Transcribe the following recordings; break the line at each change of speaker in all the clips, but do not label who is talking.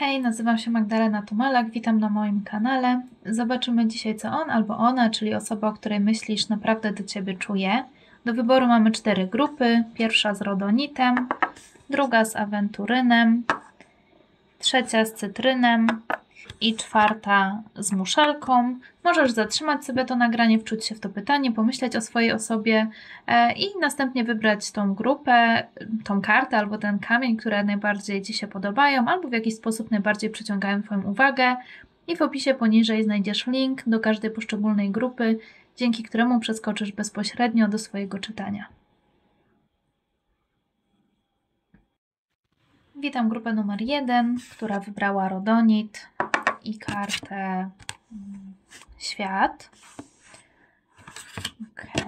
Hej, nazywam się Magdalena Tumalak, witam na moim kanale. Zobaczymy dzisiaj, co on albo ona, czyli osoba, o której myślisz, naprawdę do Ciebie czuje. Do wyboru mamy cztery grupy. Pierwsza z rodonitem, druga z awenturynem, trzecia z cytrynem i czwarta z muszelką. Możesz zatrzymać sobie to nagranie, wczuć się w to pytanie, pomyśleć o swojej osobie e, i następnie wybrać tą grupę, tą kartę albo ten kamień, które najbardziej Ci się podobają albo w jakiś sposób najbardziej przyciągają Twoją uwagę. I w opisie poniżej znajdziesz link do każdej poszczególnej grupy, dzięki któremu przeskoczysz bezpośrednio do swojego czytania. Witam grupę numer jeden, która wybrała Rodonit i kartę mm, Świat. Ok.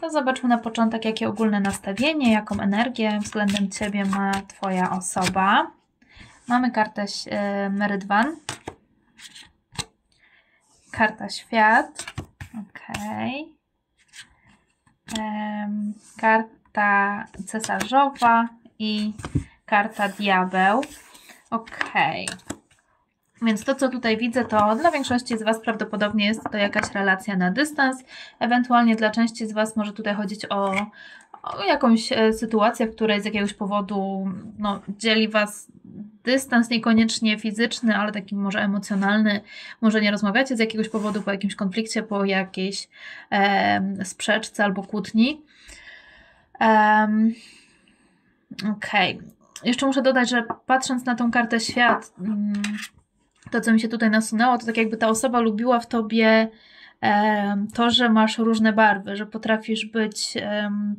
To zobaczmy na początek, jakie ogólne nastawienie, jaką energię względem Ciebie ma Twoja osoba. Mamy kartę e, Merydwan. Karta Świat. Ok. Karta Cesarzowa i karta Diabeł. Ok. Więc to, co tutaj widzę, to dla większości z Was prawdopodobnie jest to jakaś relacja na dystans. Ewentualnie dla części z Was może tutaj chodzić o, o jakąś e, sytuację, w której z jakiegoś powodu no, dzieli Was dystans, niekoniecznie fizyczny, ale taki może emocjonalny. Może nie rozmawiacie z jakiegoś powodu, po jakimś konflikcie, po jakiejś e, sprzeczce albo kłótni. Um, Okej. Okay. Jeszcze muszę dodać, że patrząc na tą kartę świat, mm, to co mi się tutaj nasunęło, to tak jakby ta osoba lubiła w tobie to, że masz różne barwy, że potrafisz być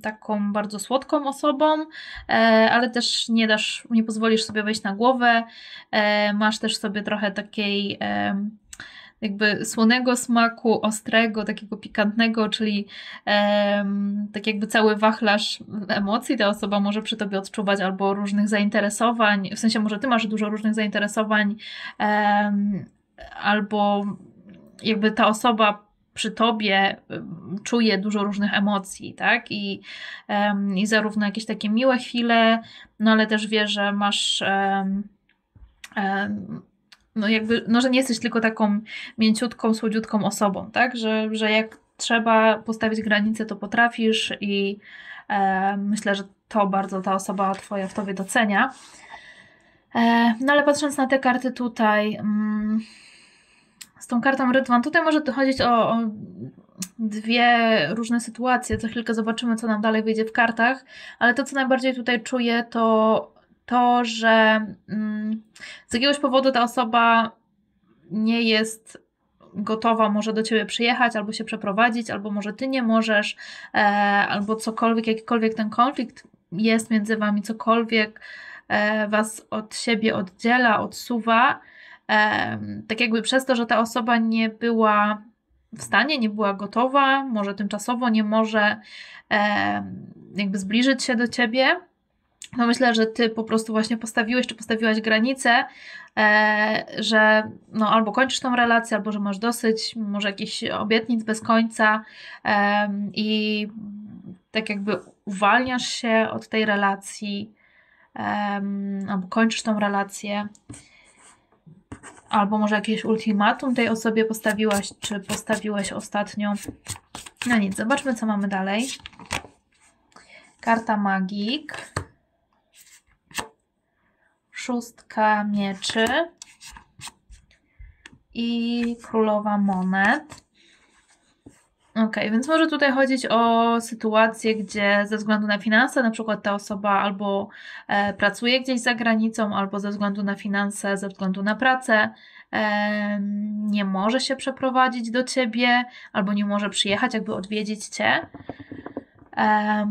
taką bardzo słodką osobą, e, ale też nie dasz, nie pozwolisz sobie wejść na głowę, e, masz też sobie trochę takiej jakby słonego smaku, ostrego, takiego pikantnego, czyli um, tak jakby cały wachlarz emocji ta osoba może przy tobie odczuwać albo różnych zainteresowań, w sensie może ty masz dużo różnych zainteresowań um, albo jakby ta osoba przy tobie czuje dużo różnych emocji, tak? I, um, i zarówno jakieś takie miłe chwile, no ale też wie, że masz um, um, no jakby, no że nie jesteś tylko taką mięciutką, słodziutką osobą, tak? Że, że jak trzeba postawić granicę, to potrafisz i e, myślę, że to bardzo ta osoba twoja w tobie docenia. E, no ale patrząc na te karty tutaj, mm, z tą kartą Rydwan, tutaj może chodzić o, o dwie różne sytuacje. Za chwilkę zobaczymy, co nam dalej wyjdzie w kartach, ale to, co najbardziej tutaj czuję, to to, że mm, z jakiegoś powodu ta osoba nie jest gotowa może do ciebie przyjechać, albo się przeprowadzić, albo może ty nie możesz, e, albo cokolwiek, jakikolwiek ten konflikt jest między wami, cokolwiek e, was od siebie oddziela, odsuwa. E, tak jakby przez to, że ta osoba nie była w stanie, nie była gotowa, może tymczasowo nie może jakby zbliżyć się do ciebie, no myślę, że ty po prostu właśnie postawiłeś czy postawiłaś granicę, e, że no albo kończysz tą relację, albo że masz dosyć, może jakichś obietnic bez końca e, i tak jakby uwalniasz się od tej relacji, e, albo kończysz tą relację, albo może jakieś ultimatum tej osobie postawiłaś, czy postawiłeś ostatnio. No nic, zobaczmy co mamy dalej. Karta magik szóstka mieczy i królowa monet. Ok, więc może tutaj chodzić o sytuację, gdzie ze względu na finanse, na przykład ta osoba albo e, pracuje gdzieś za granicą, albo ze względu na finanse, ze względu na pracę, e, nie może się przeprowadzić do ciebie, albo nie może przyjechać, jakby odwiedzić cię. E,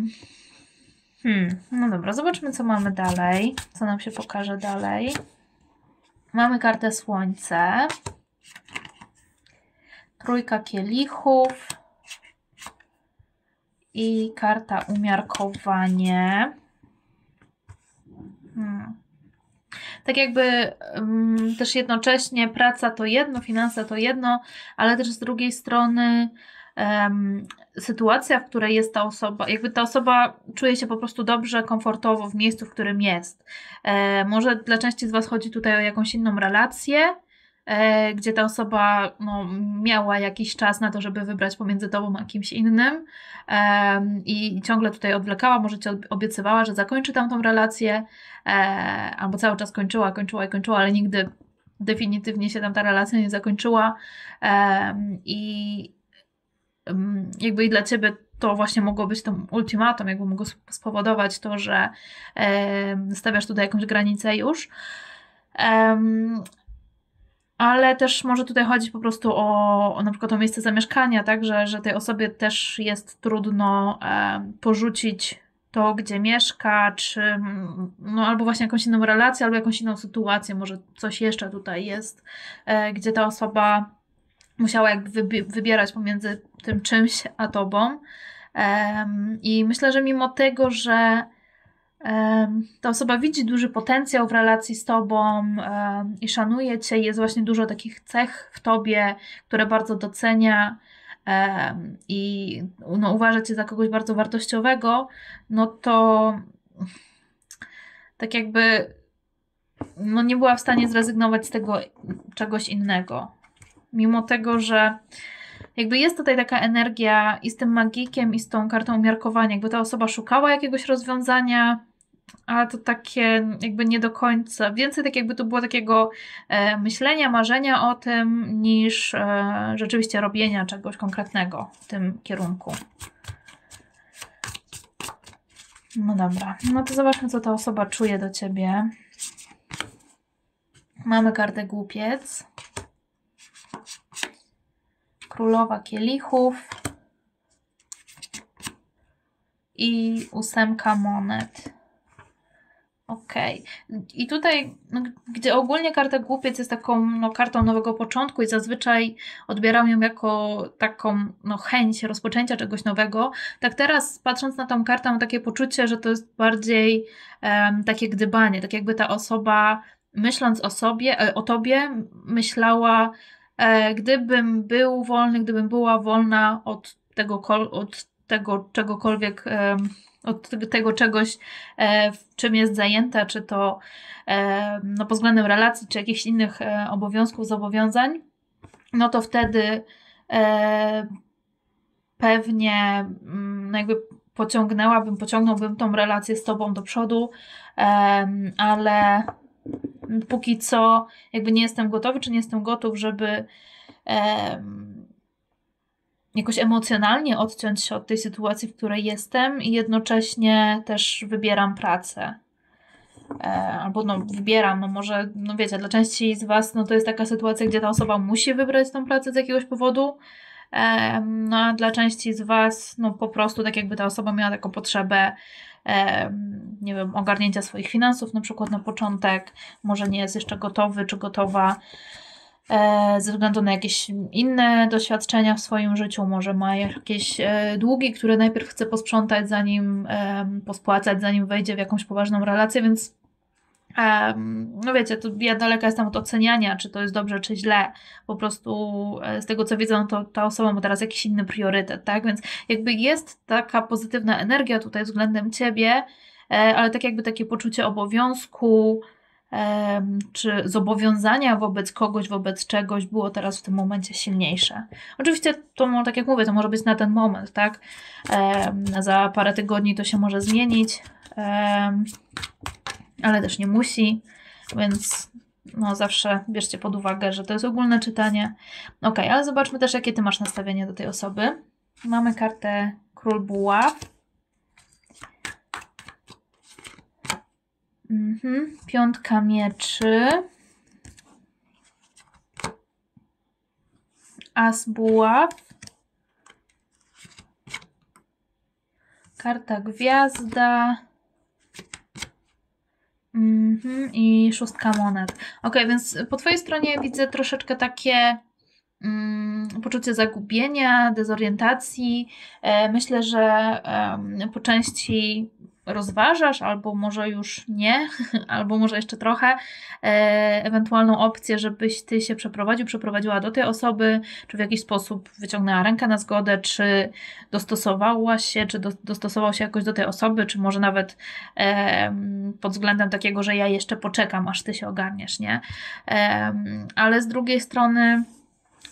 Hmm, no dobra, zobaczmy, co mamy dalej. Co nam się pokaże dalej. Mamy kartę Słońce. Trójka kielichów. I karta Umiarkowanie. Hmm. Tak jakby um, też jednocześnie praca to jedno, finanse to jedno, ale też z drugiej strony um, sytuacja, w której jest ta osoba, jakby ta osoba czuje się po prostu dobrze, komfortowo w miejscu, w którym jest. E, może dla części z Was chodzi tutaj o jakąś inną relację, gdzie ta osoba no, miała jakiś czas na to, żeby wybrać pomiędzy Tobą a kimś innym. E, i ciągle tutaj odwlekała, może Ci obiecywała, że zakończy tam tą relację, e, albo cały czas kończyła, kończyła i kończyła, ale nigdy definitywnie się tam ta relacja nie zakończyła. I jakby i dla ciebie to właśnie mogło być tym ultimatum, jakby mogło spowodować to, że stawiasz tutaj jakąś granicę już. Ale też może tutaj chodzić po prostu o, o na przykład o miejsce zamieszkania, tak, że, że tej osobie też jest trudno porzucić to, gdzie mieszka, czy no, albo właśnie jakąś inną relację, albo jakąś inną sytuację, może coś jeszcze tutaj jest, e, gdzie ta osoba musiała jakby wybierać pomiędzy tym czymś a tobą. I myślę, że mimo tego, że ta osoba widzi duży potencjał w relacji z tobą i szanuje cię, jest właśnie dużo takich cech w tobie, które bardzo docenia i no, uważa cię za kogoś bardzo wartościowego, no to tak jakby no nie była w stanie zrezygnować z tego czegoś innego. Mimo tego, że jakby jest tutaj taka energia i z tym magikiem, i z tą kartą umiarkowania, jakby ta osoba szukała jakiegoś rozwiązania, ale to takie jakby nie do końca. Więcej tak jakby to było takiego e, myślenia, marzenia o tym, niż e, rzeczywiście robienia czegoś konkretnego w tym kierunku. No dobra, no to zobaczmy, co ta osoba czuje do ciebie. Mamy kartę głupiec królowa kielichów i ósemka monet. Ok. I tutaj, no, gdzie ogólnie karta głupiec jest taką no, kartą nowego początku i zazwyczaj odbieram ją jako taką no, chęć rozpoczęcia czegoś nowego, tak teraz patrząc na tą kartę mam takie poczucie, że to jest bardziej um, takie gdybanie, tak jakby ta osoba myśląc o sobie, e, o tobie, myślała E, gdybym był wolny, gdybym była wolna od tego, od tego czegokolwiek, od tego czegoś, e, czym jest zajęta, czy to e, no, pod względem relacji, czy jakichś innych obowiązków, zobowiązań, no to wtedy pewnie mm, no jakby pociągnęłabym, pociągnąłbym tą relację z tobą do przodu, ale póki co jakby nie jestem gotowy, czy nie jestem gotów, żeby e, jakoś emocjonalnie odciąć się od tej sytuacji, w której jestem i jednocześnie też wybieram pracę. E, albo no wybieram, no może, no wiecie, dla części z Was no to jest taka sytuacja, gdzie ta osoba musi wybrać tą pracę z jakiegoś powodu, e, no a dla części z Was no po prostu tak jakby ta osoba miała taką potrzebę nie wiem, ogarnięcia swoich finansów na przykład na początek, może nie jest jeszcze gotowy czy gotowa e, ze względu na jakieś inne doświadczenia w swoim życiu, może ma jakieś e, długi, które najpierw chce posprzątać, zanim pospłacać, zanim wejdzie w jakąś poważną relację, więc no wiecie, to ja daleka jestem od oceniania, czy to jest dobrze, czy źle. Po prostu e, z tego co widzę, no to ta osoba ma teraz jakiś inny priorytet, tak? Więc jakby jest taka pozytywna energia tutaj względem ciebie, e, ale tak jakby takie poczucie obowiązku, czy zobowiązania wobec kogoś, wobec czegoś było teraz w tym momencie silniejsze. Oczywiście to, tak jak mówię, to może być na ten moment, tak? Za parę tygodni to się może zmienić ale też nie musi, więc no zawsze bierzcie pod uwagę, że to jest ogólne czytanie. Ok, ale zobaczmy też, jakie ty masz nastawienie do tej osoby. Mamy kartę Król Buław. Mhm. Piątka mieczy. As buław. Karta gwiazda. Mhm, I szóstka monet. Ok, więc po Twojej stronie widzę troszeczkę takie mm, poczucie zagubienia, dezorientacji. E, myślę, że po części rozważasz, albo może już nie, albo może jeszcze trochę, e, ewentualną opcję, żebyś ty się przeprowadził, przeprowadziła do tej osoby, czy w jakiś sposób wyciągnęła rękę na zgodę, czy dostosowała się, czy do, dostosował się jakoś do tej osoby, czy może nawet e, pod względem takiego, że ja jeszcze poczekam, aż ty się ogarniesz, nie? E, ale z drugiej strony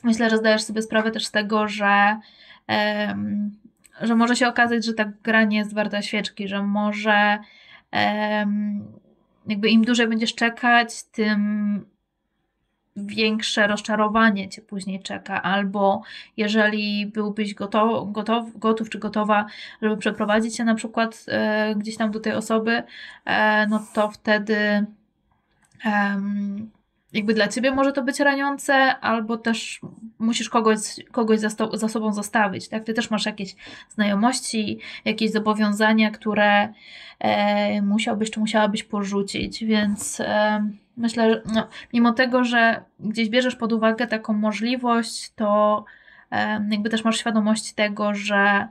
myślę, że zdajesz sobie sprawę też z tego, że że może się okazać, że ta gra nie jest warta świeczki, że może jakby im dłużej będziesz czekać, tym większe rozczarowanie cię później czeka, albo jeżeli byłbyś gotow, gotow, gotów czy gotowa, żeby przeprowadzić się na przykład e, gdzieś tam do tej osoby, e, no to wtedy jakby dla ciebie może to być raniące, albo też musisz kogoś, kogoś za, za sobą zostawić, tak? Ty też masz jakieś znajomości, jakieś zobowiązania, które e, musiałbyś czy musiałabyś porzucić, więc e, myślę, że no, mimo tego, że gdzieś bierzesz pod uwagę taką możliwość, to e, jakby też masz świadomość tego, że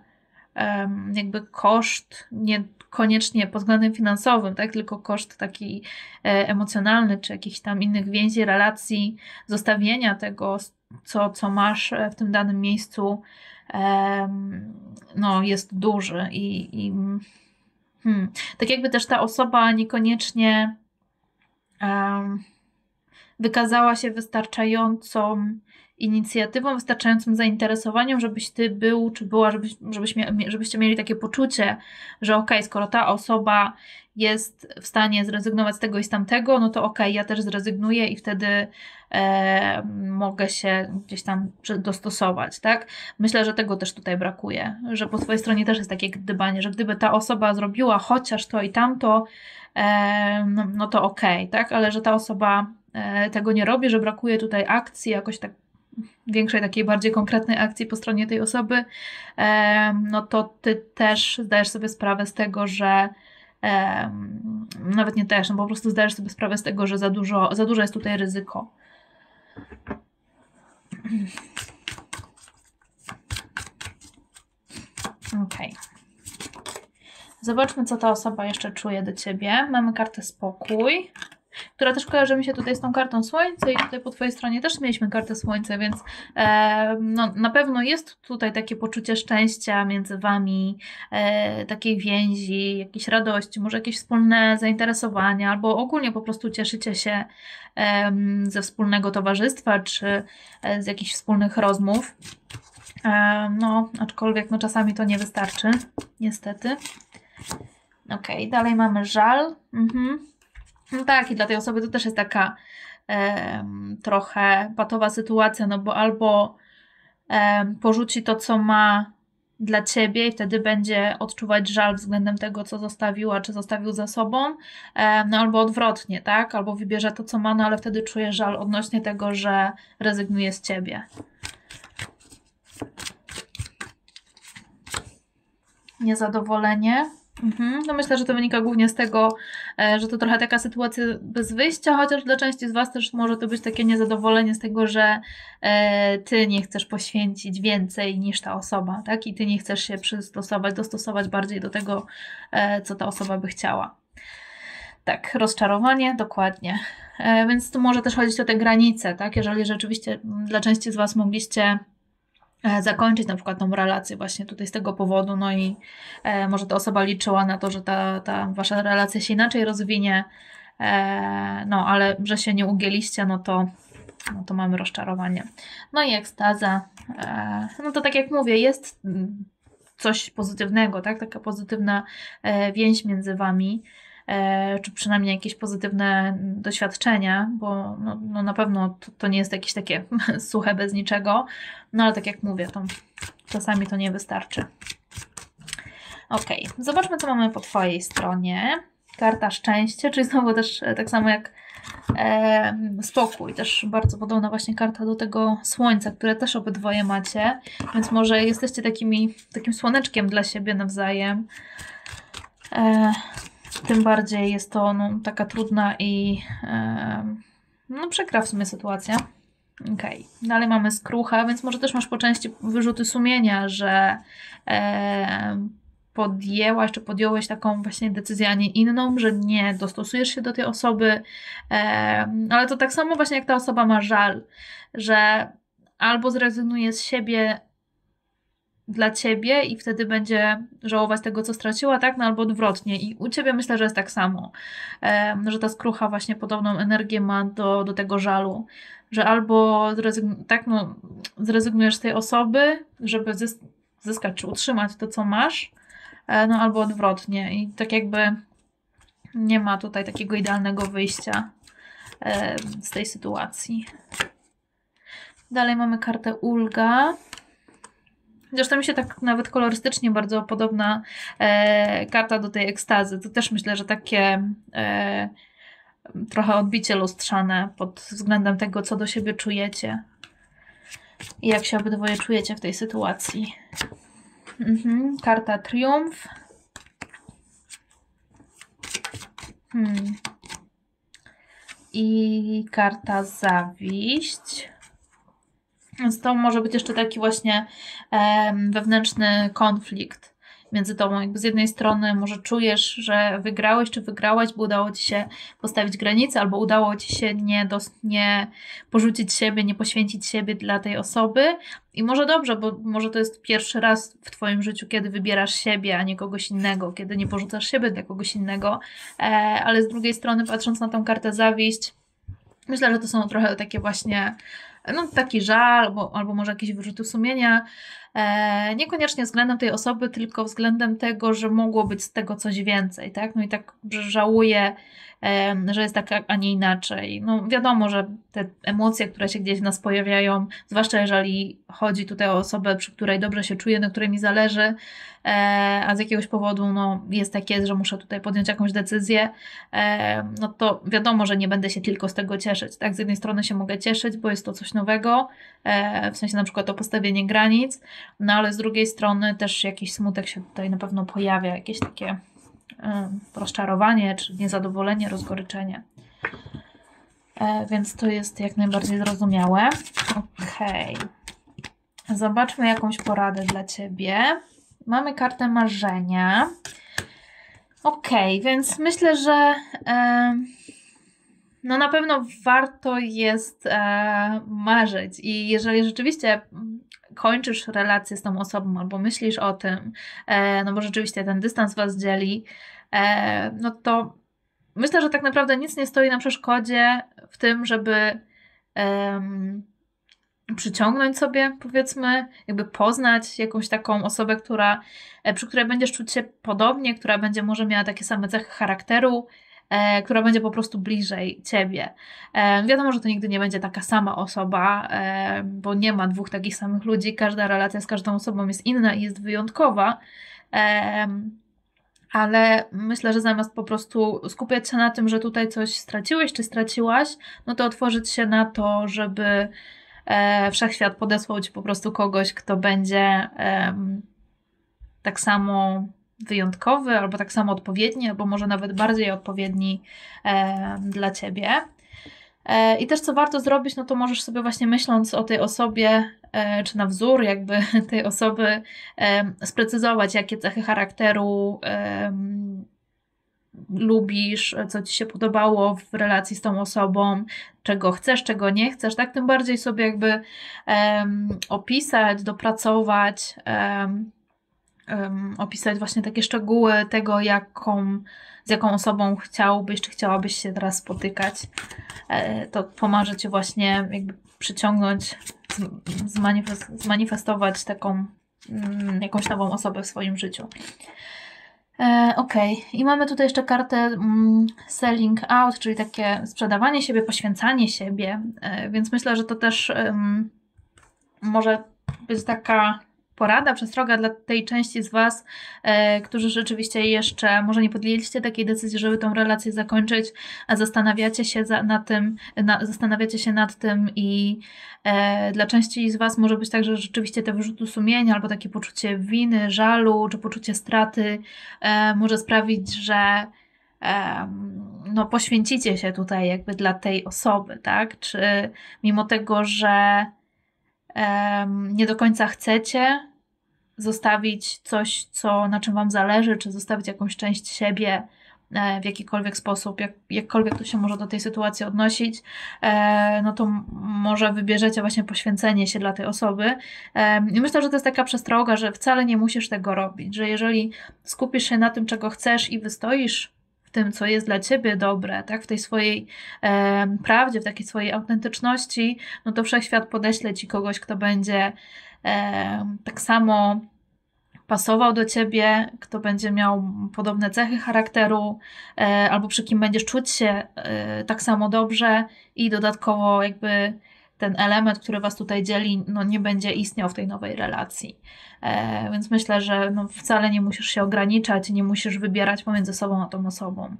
jakby koszt nie koniecznie pod względem finansowym, tak? tylko koszt taki e, emocjonalny, czy jakichś tam innych więzi, relacji, zostawienia tego, co, co masz e, w tym danym miejscu, no, jest duży i, i hmm, tak jakby też ta osoba niekoniecznie um, wykazała się wystarczającą inicjatywą, wystarczającym zainteresowaniem, żebyś ty był, czy była, żebyś, żebyś żebyście mieli takie poczucie, że okej, okay, skoro ta osoba jest w stanie zrezygnować z tego i z tamtego, no to okej, okay, ja też zrezygnuję i wtedy e, mogę się gdzieś tam dostosować, tak? Myślę, że tego też tutaj brakuje, że po twojej stronie też jest takie gdybanie, że gdyby ta osoba zrobiła chociaż to i tamto, e, no, no to okej, okay, tak? Ale że ta osoba e, tego nie robi, że brakuje tutaj akcji, jakoś tak większej, takiej bardziej konkretnej akcji po stronie tej osoby, no to ty też zdajesz sobie sprawę z tego, że nawet nie też, no po prostu zdajesz sobie sprawę z tego, że za dużo, za dużo jest tutaj ryzyko. Ok. Zobaczmy, co ta osoba jeszcze czuje do ciebie. Mamy kartę spokój która też kojarzy mi się tutaj z tą kartą Słońce i tutaj po Twojej stronie też mieliśmy kartę Słońce, więc e, no, na pewno jest tutaj takie poczucie szczęścia między Wami, e, takiej więzi, jakiejś radości, może jakieś wspólne zainteresowania, albo ogólnie po prostu cieszycie się e, ze wspólnego towarzystwa, czy e, z jakichś wspólnych rozmów. E, no, aczkolwiek no, czasami to nie wystarczy, niestety. Ok, dalej mamy żal. Mhm. No tak, i dla tej osoby to też jest taka trochę patowa sytuacja, no bo albo porzuci to, co ma dla ciebie i wtedy będzie odczuwać żal względem tego, co zostawiła, czy zostawił za sobą, no albo odwrotnie, tak? Albo wybierze to, co ma, no ale wtedy czuje żal odnośnie tego, że rezygnuje z ciebie. Niezadowolenie. Mhm. No myślę, że to wynika głównie z tego, że to trochę taka sytuacja bez wyjścia, chociaż dla części z Was też może to być takie niezadowolenie z tego, że e, Ty nie chcesz poświęcić więcej niż ta osoba, tak? I Ty nie chcesz się przystosować, dostosować bardziej do tego, e, co ta osoba by chciała. Tak, rozczarowanie, dokładnie. Więc tu może też chodzić o te granice, tak? Jeżeli rzeczywiście dla części z Was mogliście E, zakończyć na przykład tą relację właśnie tutaj z tego powodu, no i e, może ta osoba liczyła na to, że ta, ta wasza relacja się inaczej rozwinie, e, no ale że się nie ugięliście, no to, no to mamy rozczarowanie. No i ekstaza, e, no to tak jak mówię, jest coś pozytywnego, tak? Taka pozytywna e, więź między wami. E, czy przynajmniej jakieś pozytywne doświadczenia, bo no, no na pewno to, to, nie jest jakieś takie suche bez niczego, no ale tak jak mówię, to czasami to nie wystarczy. Ok, zobaczmy co mamy po Twojej stronie. Karta szczęście, czyli znowu też e, tak samo jak e, spokój, też bardzo podobna właśnie karta do tego słońca, które też obydwoje macie, więc może jesteście takimi, takim słoneczkiem dla siebie nawzajem. E, tym bardziej jest to no, taka trudna i e, no, przykra w sumie sytuacja. Okej, okay. dalej mamy skrucha, więc może też masz po części wyrzuty sumienia, że e, podjęłaś, czy podjąłeś taką właśnie decyzję, a nie inną, że nie dostosujesz się do tej osoby, ale to tak samo właśnie jak ta osoba ma żal, że albo zrezygnuje z siebie dla ciebie i wtedy będzie żałować tego, co straciła, tak? No albo odwrotnie. I u ciebie myślę, że jest tak samo, że ta skrucha właśnie podobną energię ma do, do tego żalu, że albo tak, no, zrezygnujesz z tej osoby, żeby zys- zyskać czy utrzymać to, co masz, e, no albo odwrotnie. I tak jakby nie ma tutaj takiego idealnego wyjścia z tej sytuacji. Dalej mamy kartę Ulga. Zresztą mi się tak nawet kolorystycznie bardzo podobna e, karta do tej ekstazy. To też myślę, że takie e, trochę odbicie lustrzane pod względem tego, co do siebie czujecie i jak się obydwoje czujecie w tej sytuacji. Mhm. Karta Triumf. Hmm. I karta Zawiść. Więc to może być jeszcze taki właśnie wewnętrzny konflikt między tobą. Jakby z jednej strony może czujesz, że wygrałeś czy wygrałaś, bo udało ci się postawić granice, albo udało ci się nie, dos- nie porzucić siebie, nie poświęcić siebie dla tej osoby. I może dobrze, bo może to jest pierwszy raz w twoim życiu, kiedy wybierasz siebie, a nie kogoś innego, kiedy nie porzucasz siebie dla kogoś innego. E, ale z drugiej strony, patrząc na tą kartę zawieść, myślę, że to są trochę takie właśnie no, taki żal, albo, albo może jakieś wyrzuty sumienia, e, niekoniecznie względem tej osoby, tylko względem tego, że mogło być z tego coś więcej, tak? No i tak żałuję, że jest tak, a nie inaczej. No wiadomo, że te emocje, które się gdzieś w nas pojawiają, zwłaszcza jeżeli chodzi tutaj o osobę, przy której dobrze się czuję, na której mi zależy, e, a z jakiegoś powodu no, jest takie, że muszę tutaj podjąć jakąś decyzję, no to wiadomo, że nie będę się tylko z tego cieszyć. Tak, z jednej strony się mogę cieszyć, bo jest to coś nowego, e, w sensie na przykład to postawienie granic, no ale z drugiej strony też jakiś smutek się tutaj na pewno pojawia, jakieś takie rozczarowanie, czy niezadowolenie, rozgoryczenie. E, więc to jest jak najbardziej zrozumiałe. Okej. Zobaczmy jakąś poradę dla Ciebie. Mamy kartę marzenia. Okej, więc myślę, że e, no na pewno warto jest e, marzyć i jeżeli rzeczywiście kończysz relację z tą osobą albo myślisz o tym, e, no bo rzeczywiście ten dystans was dzieli, no to myślę, że tak naprawdę nic nie stoi na przeszkodzie w tym, żeby przyciągnąć sobie, powiedzmy, jakby poznać jakąś taką osobę, która, e, przy której będziesz czuć się podobnie, która będzie może miała takie same cechy charakteru, e, która będzie po prostu bliżej ciebie. E, wiadomo, że to nigdy nie będzie taka sama osoba, e, bo nie ma dwóch takich samych ludzi. Każda relacja z każdą osobą jest inna i jest wyjątkowa. E, ale myślę, że zamiast po prostu skupiać się na tym, że tutaj coś straciłeś czy straciłaś, no to otworzyć się na to, żeby e, wszechświat podesłał ci po prostu kogoś, kto będzie tak samo wyjątkowy, albo tak samo odpowiedni, albo może nawet bardziej odpowiedni e, dla ciebie. E, I też co warto zrobić, no to możesz sobie właśnie myśląc o tej osobie, e, czy na wzór jakby tej osoby, e, sprecyzować, jakie cechy charakteru e, lubisz, co ci się podobało w relacji z tą osobą, czego chcesz, czego nie chcesz, tak? Tym bardziej sobie jakby opisać, dopracować opisać właśnie takie szczegóły tego, jaką, z jaką osobą chciałbyś, czy chciałabyś się teraz spotykać. E, to pomoże Ci właśnie jakby przyciągnąć, zmanifest, zmanifestować taką mm, jakąś nową osobę w swoim życiu. E, ok, i mamy tutaj jeszcze kartę mm, selling out, czyli takie sprzedawanie siebie, poświęcanie siebie, e, więc myślę, że to też może być taka porada, przestroga dla tej części z Was, e, którzy rzeczywiście jeszcze może nie podjęliście takiej decyzji, żeby tą relację zakończyć, a zastanawiacie się za, na tym, na, zastanawiacie się nad tym i e, dla części z Was może być tak, że rzeczywiście te wyrzuty sumienia albo takie poczucie winy, żalu czy poczucie straty e, może sprawić, że no, poświęcicie się tutaj jakby dla tej osoby, tak? Czy mimo tego, że nie do końca chcecie, zostawić coś, co, na czym Wam zależy, czy zostawić jakąś część siebie w jakikolwiek sposób, jak, jakkolwiek to się może do tej sytuacji odnosić, no to może wybierzecie właśnie poświęcenie się dla tej osoby. I myślę, że to jest taka przestroga, że wcale nie musisz tego robić, że jeżeli skupisz się na tym, czego chcesz i wystoisz w tym, co jest dla ciebie dobre, tak, w tej swojej e, prawdzie, w takiej swojej autentyczności, no to wszechświat podeśle ci kogoś, kto będzie e, tak samo pasował do ciebie, kto będzie miał podobne cechy charakteru, e, albo przy kim będziesz czuć się e, tak samo dobrze i dodatkowo jakby ten element, który was tutaj dzieli, no nie będzie istniał w tej nowej relacji. E, więc myślę, że no wcale nie musisz się ograniczać, nie musisz wybierać pomiędzy sobą a tą osobą.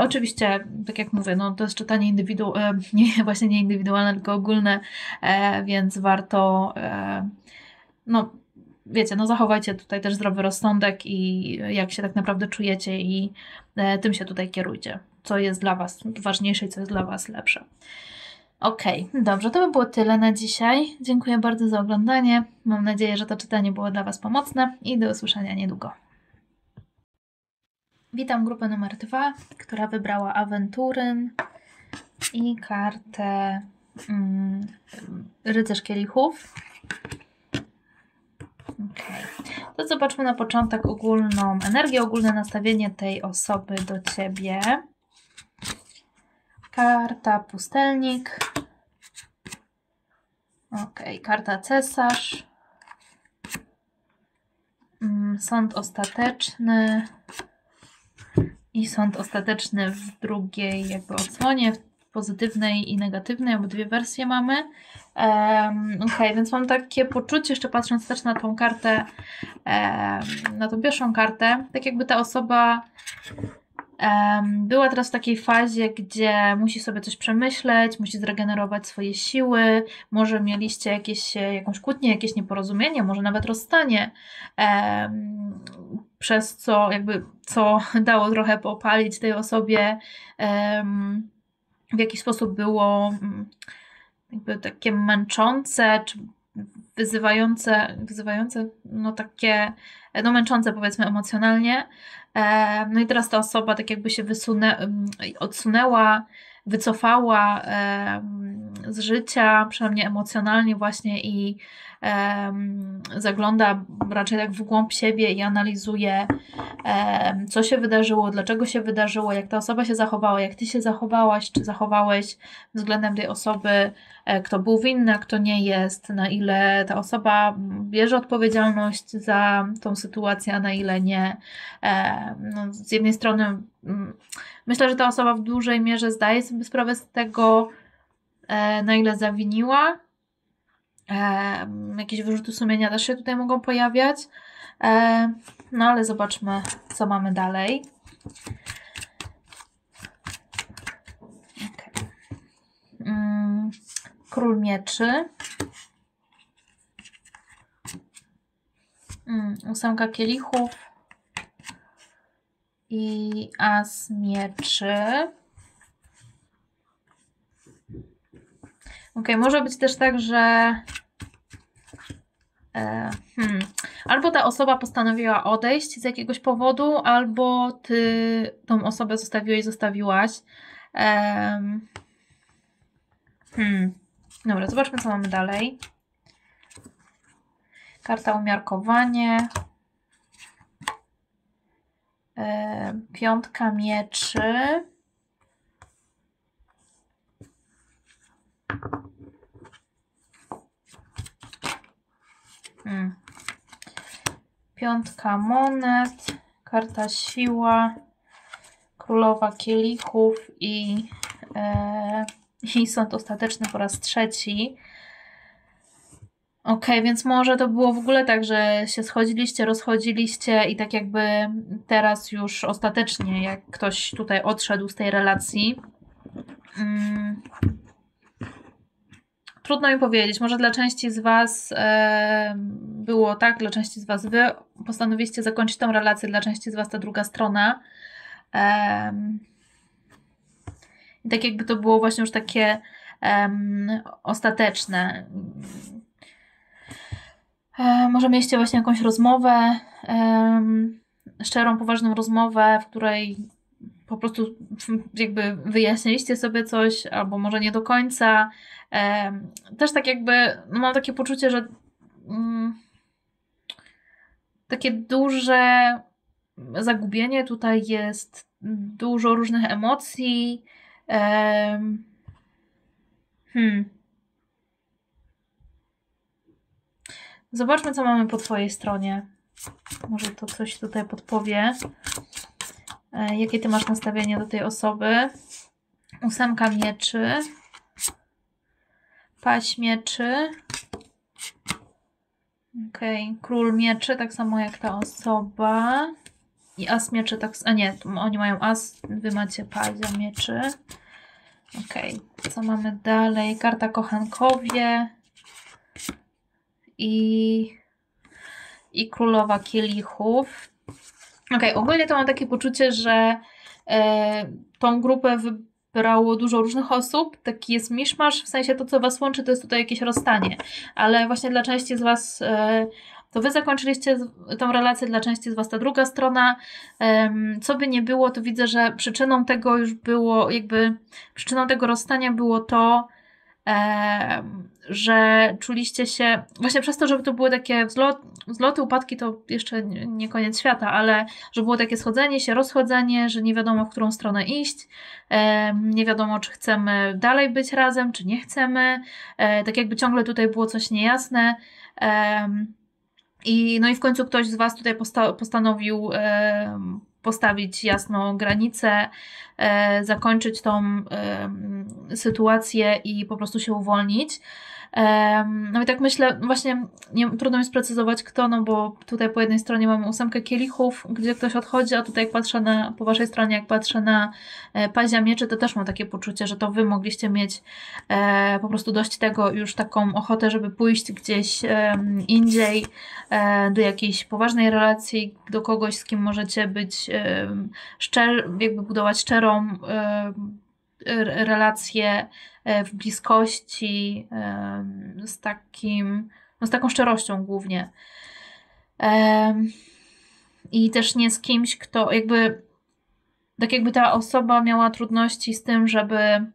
Oczywiście, tak jak mówię, no to jest czytanie indywidu nie, właśnie nie indywidualne, tylko ogólne, więc warto no wiecie, no zachowajcie tutaj też zdrowy rozsądek i jak się tak naprawdę czujecie i e, tym się tutaj kierujcie. Co jest dla Was ważniejsze i co jest dla Was lepsze. Okej, okay, dobrze, to by było tyle na dzisiaj. Dziękuję bardzo za oglądanie. Mam nadzieję, że to czytanie było dla Was pomocne i do usłyszenia niedługo. Witam grupę numer dwa, która wybrała awenturyn i kartę mm, Rycerz Kielichów. Okay. To zobaczmy na początek ogólną energię, ogólne nastawienie tej osoby do Ciebie. Karta pustelnik. Ok, karta cesarz. Mm, sąd ostateczny. I sąd ostateczny w drugiej jakby odsłonie, w pozytywnej i negatywnej, obydwie wersje mamy. Um, ok, więc mam takie poczucie, jeszcze patrząc też na tą kartę, na tą pierwszą kartę, tak jakby ta osoba była teraz w takiej fazie, gdzie musi sobie coś przemyśleć, musi zregenerować swoje siły, może mieliście jakieś, jakąś kłótnię, jakieś nieporozumienie, może nawet rozstanie, przez co jakby, co dało trochę popalić tej osobie, w jakiś sposób było mm, jakby takie męczące, czy wyzywające, wyzywające, no takie, no męczące powiedzmy emocjonalnie. E, no i teraz ta osoba tak jakby się wysunę, odsunęła, wycofała z życia, przynajmniej emocjonalnie właśnie i zagląda raczej tak w głąb siebie i analizuje, co się wydarzyło, dlaczego się wydarzyło, jak ta osoba się zachowała, jak ty się zachowałaś, czy zachowałeś względem tej osoby, e, kto był winny, a kto nie jest, na ile ta osoba bierze odpowiedzialność za tą sytuację, a na ile nie. No, z jednej strony mm, myślę, że ta osoba w dużej mierze zdaje sobie sprawę z tego, e, na ile zawiniła, jakieś wyrzuty sumienia też się tutaj mogą pojawiać. No ale zobaczmy, co mamy dalej. Okay. Mm, król mieczy. Mm, ósemka kielichów. I as mieczy. Ok, może być też tak, że e, hmm, albo ta osoba postanowiła odejść z jakiegoś powodu, albo ty tą osobę zostawiłeś, zostawiłaś. E, hmm. Dobra, zobaczmy, co mamy dalej. Karta umiarkowanie. Piątka mieczy. Hmm. Piątka monet, karta siła, królowa kielichów i, e, i sąd ostateczny po raz trzeci. Ok, więc może to było w ogóle tak, że się schodziliście, rozchodziliście i tak jakby teraz już ostatecznie, jak ktoś tutaj odszedł z tej relacji. Hmm Trudno mi powiedzieć. Może dla części z Was e, było tak, dla części z Was Wy postanowiliście zakończyć tą relację, dla części z Was ta druga strona. E, I tak jakby to było właśnie już takie ostateczne. E, może mieliście właśnie jakąś rozmowę, szczerą, poważną rozmowę, w której po prostu jakby wyjaśniliście sobie coś, albo może nie do końca. Też tak jakby, no mam takie poczucie, że mm, takie duże zagubienie tutaj jest, dużo różnych emocji. Hmm. Zobaczmy, co mamy po Twojej stronie. Może to coś tutaj podpowie. E, jakie Ty masz nastawienie do tej osoby? Ósemka mieczy. Paść mieczy. Ok, król mieczy, tak samo jak ta osoba. I as mieczy, tak. A nie, oni mają as, wy macie pazia mieczy. Ok, co mamy dalej? Karta kochankowie. I. I królowa kielichów. Ok, ogólnie to mam takie poczucie, że e, tą grupę wybrało dużo różnych osób. Taki jest miszmasz, w sensie to, co Was łączy, to jest tutaj jakieś rozstanie. Ale właśnie dla części z Was e, to Wy zakończyliście tą relację, dla części z Was ta druga strona. Co by nie było, to widzę, że przyczyną tego już było, jakby przyczyną tego rozstania było to, że czuliście się, właśnie przez to, żeby to były takie wzlot, wzloty, upadki, to jeszcze nie koniec świata, ale że było takie schodzenie się, rozchodzenie, że nie wiadomo, w którą stronę iść, nie wiadomo, czy chcemy dalej być razem, czy nie chcemy, e, tak jakby ciągle tutaj było coś niejasne. I, no i w końcu ktoś z Was tutaj posta postanowił postawić jasno granicę, e, zakończyć tą sytuację i po prostu się uwolnić. No i tak myślę, właśnie nie, trudno mi sprecyzować kto, no bo tutaj po jednej stronie mamy ósemkę kielichów, gdzie ktoś odchodzi, a tutaj jak patrzę na, po waszej stronie, jak patrzę na e, pazia mieczy, to też mam takie poczucie, że to wy mogliście mieć e, po prostu dość tego, już taką ochotę, żeby pójść gdzieś e, indziej, e, do jakiejś poważnej relacji, do kogoś, z kim możecie być szczer, jakby budować szczerą relacje e, w bliskości, z takim, no z taką szczerością głównie. I też nie z kimś, kto jakby, tak jakby ta osoba miała trudności z tym, żeby e,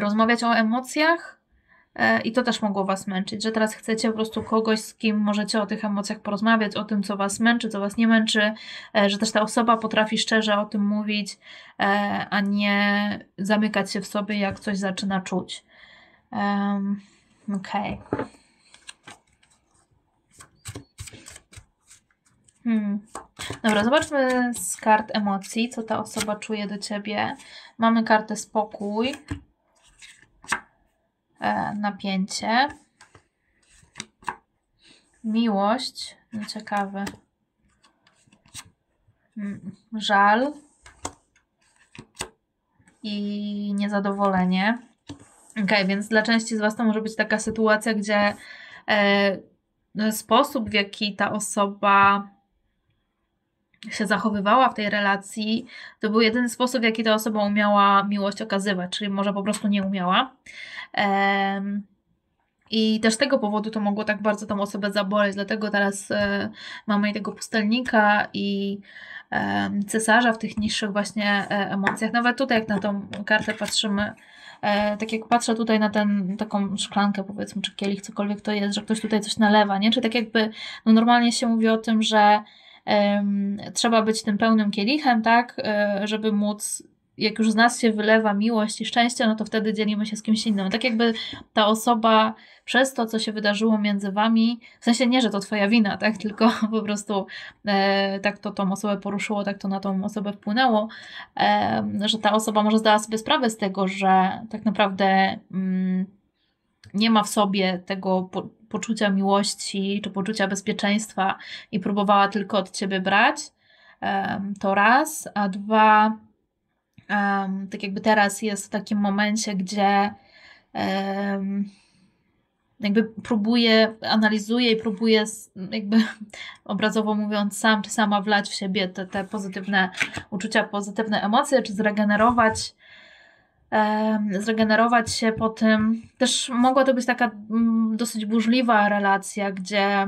rozmawiać o emocjach, I to też mogło Was męczyć, że teraz chcecie po prostu kogoś, z kim możecie o tych emocjach porozmawiać, o tym, co Was męczy, co Was nie męczy, e, że też ta osoba potrafi szczerze o tym mówić, e, a nie zamykać się w sobie, jak coś zaczyna czuć. Um, Okej. Okay. Hmm. Dobra, zobaczmy z kart emocji, co ta osoba czuje do ciebie. Mamy kartę spokój. E, napięcie. Miłość, no ciekawe. Mm, żal i niezadowolenie. Ok, więc dla części z Was to może być taka sytuacja, gdzie e, sposób, w jaki ta osoba się zachowywała w tej relacji, to był jedyny sposób, w jaki ta osoba umiała miłość okazywać, czyli może po prostu nie umiała. I też z tego powodu to mogło tak bardzo tą osobę zaboleć, dlatego teraz e, mamy tego pustelnika i cesarza w tych niższych właśnie e, emocjach. Nawet tutaj, jak na tą kartę patrzymy, e, tak jak patrzę tutaj na ten, taką szklankę, powiedzmy, czy kielich, cokolwiek to jest, że ktoś tutaj coś nalewa, nie? Czy tak jakby, no normalnie się mówi o tym, że trzeba być tym pełnym kielichem, tak, żeby móc jak już z nas się wylewa miłość i szczęście, no to wtedy dzielimy się z kimś innym. Tak jakby ta osoba przez to, co się wydarzyło między wami, w sensie nie, że to twoja wina, tak, tylko po prostu e, tak to tą osobę poruszyło, tak to na tą osobę wpłynęło, e, że ta osoba może zdała sobie sprawę z tego, że tak naprawdę mm, nie ma w sobie tego po, poczucia miłości czy poczucia bezpieczeństwa i próbowała tylko od ciebie brać. E, to raz, a dwa, um, tak jakby teraz jest w takim momencie, gdzie um, jakby próbuje, analizuje i próbuje jakby obrazowo mówiąc sam czy sama wlać w siebie te, te pozytywne uczucia, pozytywne emocje, czy zregenerować zregenerować się po tym. Też mogła to być taka mm, dosyć burzliwa relacja, gdzie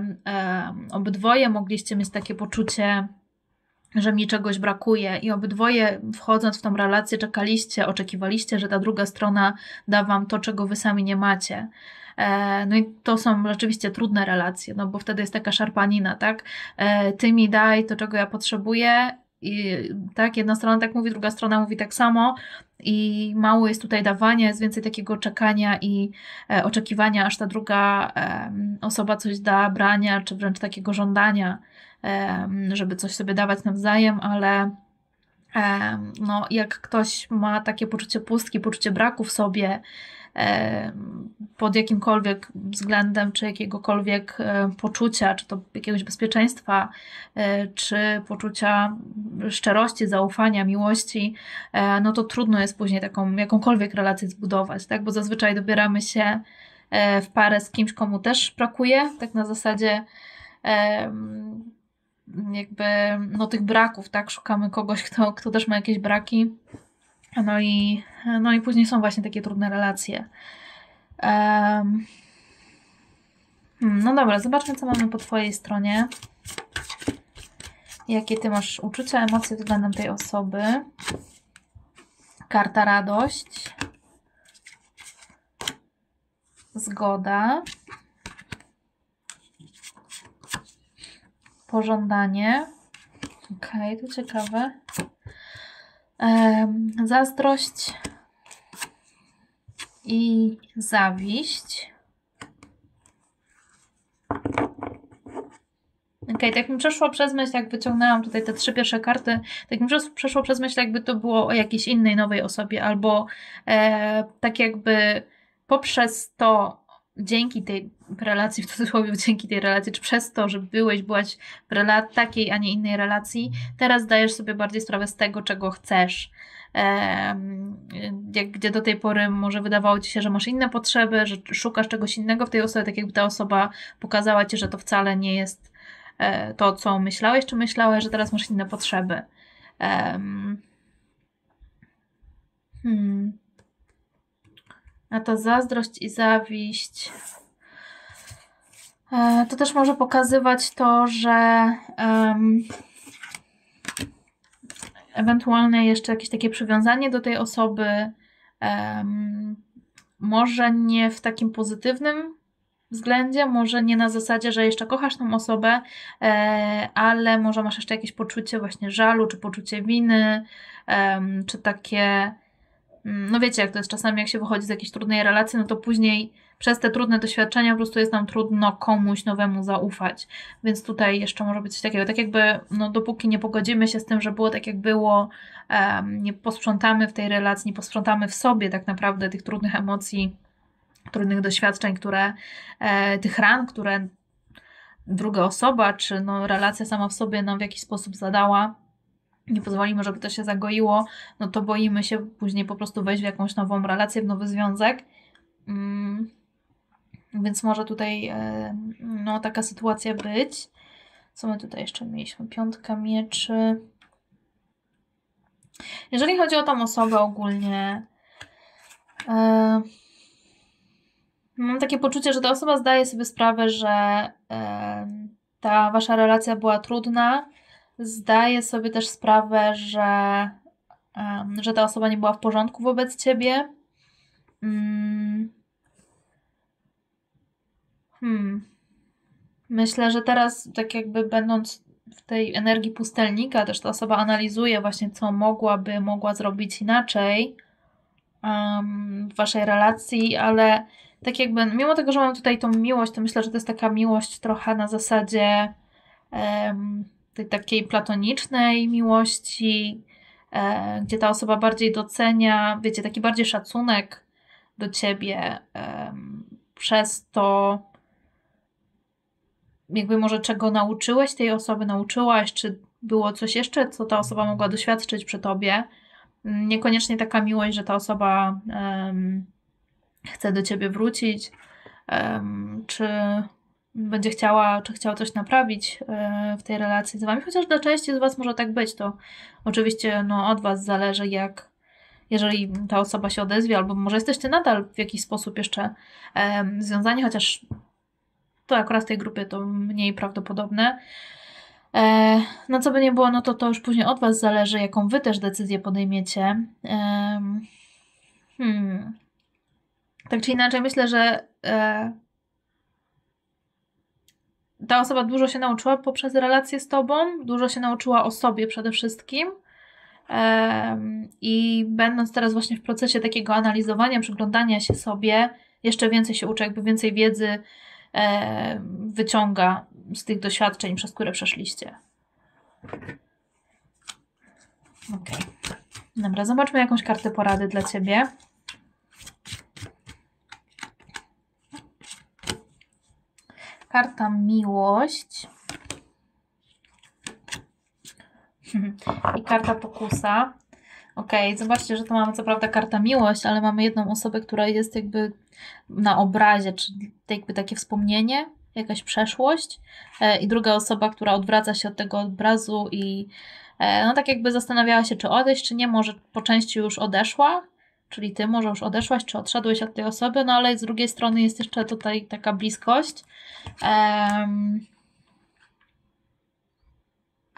obydwoje mogliście mieć takie poczucie, że mi czegoś brakuje i obydwoje wchodząc w tą relację czekaliście, oczekiwaliście, że ta druga strona da wam to, czego wy sami nie macie. E, no i to są rzeczywiście trudne relacje, no bo wtedy jest taka szarpanina, tak? E, ty mi daj to, czego ja potrzebuję i tak, jedna strona tak mówi, druga strona mówi tak samo. I mało jest tutaj dawania, jest więcej takiego czekania i e, oczekiwania, aż ta druga e, osoba coś da, brania, czy wręcz takiego żądania, e, żeby coś sobie dawać nawzajem, ale no, jak ktoś ma takie poczucie pustki, poczucie braku w sobie, pod jakimkolwiek względem, czy jakiegokolwiek e, poczucia, czy to jakiegoś bezpieczeństwa, e, czy poczucia szczerości, zaufania, miłości, e, no to trudno jest później taką jakąkolwiek relację zbudować, tak? Bo zazwyczaj dobieramy się w parę z kimś, komu też brakuje, tak na zasadzie jakby no tych braków, tak? Szukamy kogoś, kto, kto też ma jakieś braki no i, no i później są właśnie takie trudne relacje. Um, no dobra, zobaczmy, co mamy po Twojej stronie. Jakie Ty masz uczucia, emocje względem tej osoby. Karta radość. Zgoda. Pożądanie. Okej, okay, to ciekawe zazdrość i zawiść. Ok, tak mi przeszło przez myśl, jak wyciągnęłam tutaj te trzy pierwsze karty, tak mi przeszło przez myśl, jakby to było o jakiejś innej nowej osobie, albo e, tak jakby poprzez to, dzięki tej relacji, w cudzysłowie dzięki tej relacji, czy przez to, że byłeś, byłaś w takiej, a nie innej relacji, teraz dajesz sobie bardziej sprawę z tego, czego chcesz. Gdzie do tej pory może wydawało ci się, że masz inne potrzeby, że szukasz czegoś innego w tej osobie, tak jakby ta osoba pokazała ci, że to wcale nie jest e, to, co myślałeś, czy myślałeś, że teraz masz inne potrzeby. Hmm. A to zazdrość i zawiść. E, to też może pokazywać to, że um, ewentualnie jeszcze jakieś takie przywiązanie do tej osoby, um, może nie w takim pozytywnym względzie, może nie na zasadzie, że jeszcze kochasz tą osobę, e, ale może masz jeszcze jakieś poczucie właśnie żalu, czy poczucie winy, czy takie no wiecie, jak to jest czasami, jak się wychodzi z jakiejś trudnej relacji, no to później przez te trudne doświadczenia po prostu jest nam trudno komuś nowemu zaufać. Więc tutaj jeszcze może być coś takiego, tak jakby, no dopóki nie pogodzimy się z tym, że było tak jak było, um, nie posprzątamy w tej relacji, nie posprzątamy w sobie tak naprawdę tych trudnych emocji, trudnych doświadczeń, które, e, tych ran, które druga osoba, czy no relacja sama w sobie nam w jakiś sposób zadała, nie pozwolimy, żeby to się zagoiło, no to boimy się później po prostu wejść w jakąś nową relację, w nowy związek. Mm, więc może tutaj e, no, taka sytuacja być. Co my tutaj jeszcze mieliśmy? Piątka mieczy. Jeżeli chodzi o tą osobę ogólnie, e, mam takie poczucie, że ta osoba zdaje sobie sprawę, że e, ta wasza relacja była trudna, zdaję sobie też sprawę, że, że ta osoba nie była w porządku wobec ciebie. Mm. Hmm. Myślę, że teraz, tak jakby będąc w tej energii pustelnika, też ta osoba analizuje właśnie, co mogłaby, mogła zrobić inaczej um, w waszej relacji, ale tak jakby, mimo tego, że mam tutaj tą miłość, to myślę, że to jest taka miłość trochę na zasadzie um, tej takiej platonicznej miłości, e, gdzie ta osoba bardziej docenia, wiecie, taki bardziej szacunek do ciebie e, przez to, jakby może czego nauczyłeś tej osoby, nauczyłaś, czy było coś jeszcze, co ta osoba mogła doświadczyć przy tobie. Niekoniecznie taka miłość, że ta osoba um, chce do ciebie wrócić, um, czy będzie chciała, czy chciała coś naprawić e, w tej relacji z Wami, chociaż dla części z Was może tak być, to oczywiście no, od Was zależy, jak, jeżeli ta osoba się odezwie, albo może jesteście nadal w jakiś sposób jeszcze um, związani, chociaż to akurat w tej grupie to mniej prawdopodobne. E, no co by nie było, no to to już później od Was zależy, jaką Wy też decyzję podejmiecie. E, hmm. Tak czy inaczej, myślę, że e, ta osoba dużo się nauczyła poprzez relację z Tobą, dużo się nauczyła o sobie przede wszystkim. I będąc teraz właśnie w procesie takiego analizowania, przyglądania się sobie, jeszcze więcej się uczy, jakby więcej wiedzy wyciąga z tych doświadczeń, przez które przeszliście. Ok. Dobra, zobaczmy jakąś kartę porady dla Ciebie. Karta miłość. I karta pokusa. Ok, zobaczcie, że to mamy co prawda karta miłość, ale mamy jedną osobę, która jest jakby na obrazie, czyli jakby takie wspomnienie, jakaś przeszłość, e, i druga osoba, która odwraca się od tego obrazu i e, no tak jakby zastanawiała się, czy odejść, czy nie, może po części już odeszła, czyli ty może już odeszłaś, czy odszedłeś od tej osoby, no ale z drugiej strony jest jeszcze tutaj taka bliskość. Um,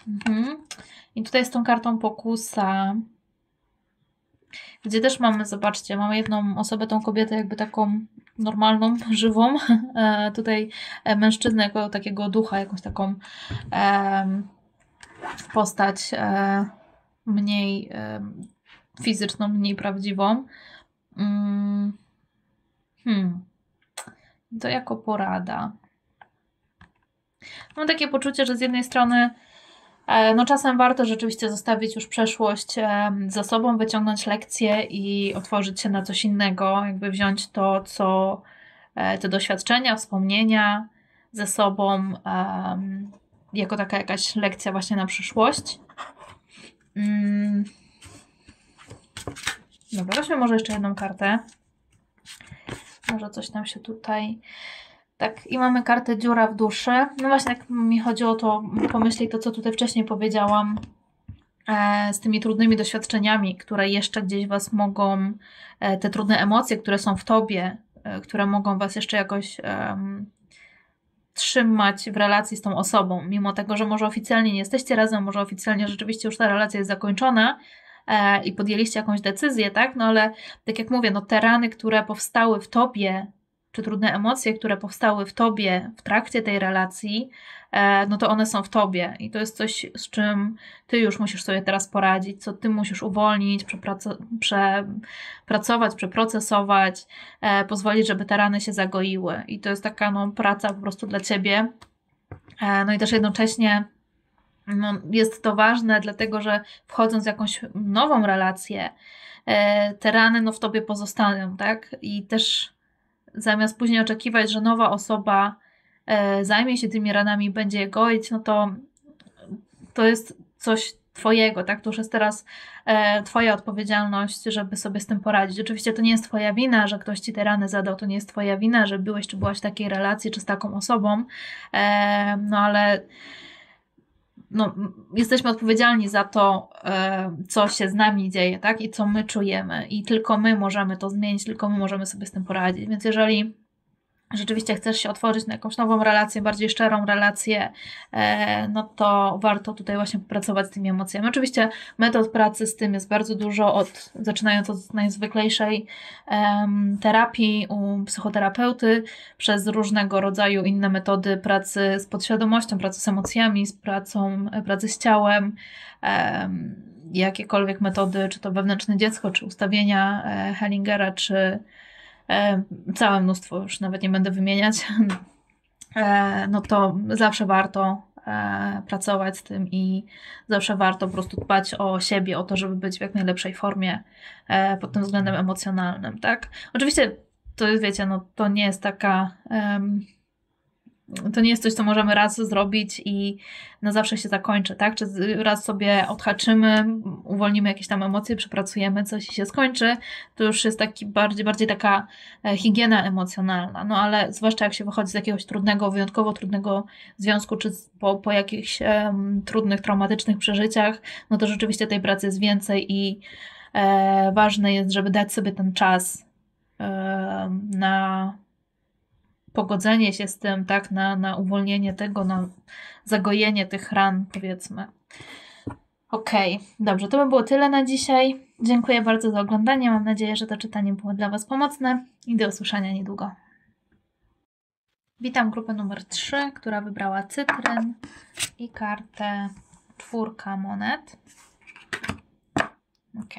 mhm. I tutaj z tą kartą pokusa, gdzie też mamy, zobaczcie, mamy jedną osobę, tą kobietę jakby taką normalną, żywą, e, tutaj e, mężczyznę jako takiego ducha, jakąś taką e, postać e, mniej fizyczną, mniej prawdziwą. Mm, hmm. To jako porada. Mam takie poczucie, że z jednej strony E, no czasem warto rzeczywiście zostawić już przeszłość e, za sobą, wyciągnąć lekcje i otworzyć się na coś innego, jakby wziąć to, co e, te doświadczenia, wspomnienia ze sobą jako taka jakaś lekcja właśnie na przyszłość. Mm. Dobra, weźmy może jeszcze jedną kartę. Może coś nam się tutaj tak, i mamy kartę dziura w duszy. No właśnie, jak mi chodziło o to pomyśleć to, co tutaj wcześniej powiedziałam, e, z tymi trudnymi doświadczeniami, które jeszcze gdzieś Was mogą, e, te trudne emocje, które są w Tobie, e, które mogą Was jeszcze jakoś trzymać w relacji z tą osobą, mimo tego, że może oficjalnie nie jesteście razem, może oficjalnie rzeczywiście już ta relacja jest zakończona, i podjęliście jakąś decyzję, tak? No ale tak jak mówię, no te rany, które powstały w tobie czy trudne emocje, które powstały w tobie w trakcie tej relacji, e, no to one są w tobie i to jest coś, z czym ty już musisz sobie teraz poradzić, co ty musisz uwolnić, przepracować, przeprocesować, e, pozwolić, żeby te rany się zagoiły. I to jest taka no, praca po prostu dla ciebie. E, no i też jednocześnie no, jest to ważne, dlatego że wchodząc w jakąś nową relację, te rany no, w tobie pozostaną, tak? I też zamiast później oczekiwać, że nowa osoba e, zajmie się tymi ranami, będzie je goić, no to to jest coś Twojego, tak? To już jest teraz e, Twoja odpowiedzialność, żeby sobie z tym poradzić. Oczywiście to nie jest Twoja wina, że ktoś Ci te rany zadał, to nie jest Twoja wina, że byłeś czy byłaś w takiej relacji, czy z taką osobą, e, no ale no, jesteśmy odpowiedzialni za to, e, co się z nami dzieje, tak? I co my czujemy. I tylko my możemy to zmienić, tylko my możemy sobie z tym poradzić. Więc jeżeli rzeczywiście chcesz się otworzyć na jakąś nową relację, bardziej szczerą relację, e, no to warto tutaj właśnie popracować z tymi emocjami. Oczywiście metod pracy z tym jest bardzo dużo, od, zaczynając od najzwyklejszej um, terapii u psychoterapeuty, przez różnego rodzaju inne metody pracy z podświadomością, pracy z emocjami, z pracą, pracy z ciałem, um, jakiekolwiek metody, czy to wewnętrzne dziecko, czy ustawienia e, Hellingera, czy całe mnóstwo, już nawet nie będę wymieniać, e, no to zawsze warto e, pracować z tym i zawsze warto po prostu dbać o siebie, o to, żeby być w jak najlepszej formie pod tym względem emocjonalnym, tak? Oczywiście to wiecie, no to nie jest taka um, to nie jest coś, co możemy raz zrobić i na zawsze się zakończy, tak? Czy raz sobie odhaczymy, uwolnimy jakieś tam emocje, przepracujemy coś i się skończy, to już jest taki bardziej, bardziej taka e, higiena emocjonalna. No ale zwłaszcza jak się wychodzi z jakiegoś trudnego, wyjątkowo trudnego związku, czy po, po jakichś um, trudnych, traumatycznych przeżyciach, no to rzeczywiście tej pracy jest więcej i E, ważne jest, żeby dać sobie ten czas e, na pogodzenie się z tym, tak, na, na uwolnienie tego, na zagojenie tych ran, powiedzmy. Okej, okay. dobrze, to by było tyle na dzisiaj. Dziękuję bardzo za oglądanie. Mam nadzieję, że to czytanie było dla Was pomocne i do usłyszenia niedługo. Witam grupę numer 3, która wybrała cytryn i kartę czwórka monet. Ok,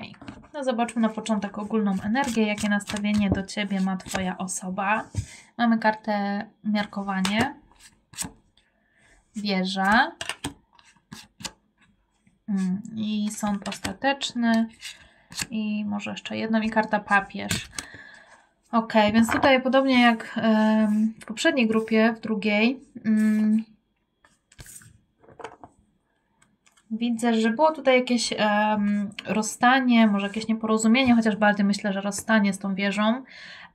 no zobaczmy na początek ogólną energię, jakie nastawienie do Ciebie ma Twoja osoba. Mamy kartę umiarkowanie, wieża. Mm, i sąd ostateczny. I może jeszcze jedną i karta papież. Ok, więc tutaj podobnie jak w poprzedniej grupie, w drugiej, mm, widzę, że było tutaj jakieś um, rozstanie, może jakieś nieporozumienie, chociaż bardziej myślę, że rozstanie z tą wieżą,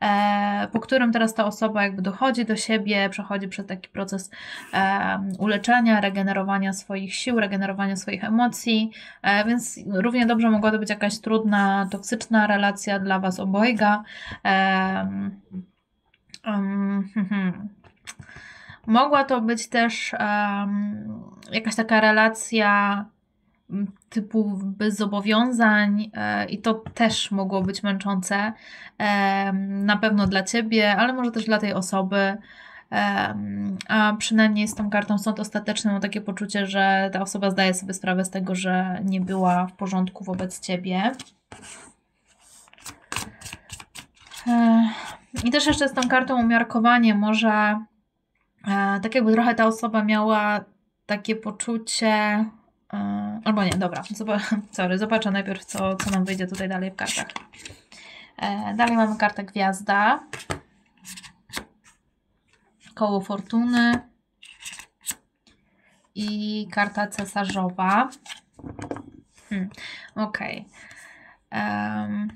e, po którym teraz ta osoba jakby dochodzi do siebie, przechodzi przez taki proces e, uleczenia, regenerowania swoich sił, regenerowania swoich emocji, e, więc równie dobrze mogła to być jakaś trudna, toksyczna relacja dla Was obojga. Um, um, Mogła to być też um, jakaś taka relacja typu bez zobowiązań e, i to też mogło być męczące e, na pewno dla Ciebie, ale może też dla tej osoby. E, a przynajmniej z tą kartą sąd ostateczny mam takie poczucie, że ta osoba zdaje sobie sprawę z tego, że nie była w porządku wobec Ciebie. E, I też jeszcze z tą kartą umiarkowanie może tak jakby trochę ta osoba miała takie poczucie, e, albo nie, dobra, sorry, zobaczę najpierw, co, co nam wyjdzie tutaj dalej w kartach. E, dalej mamy kartę gwiazda, koło fortuny i karta cesarzowa. Hmm, Okej. Okay. Um,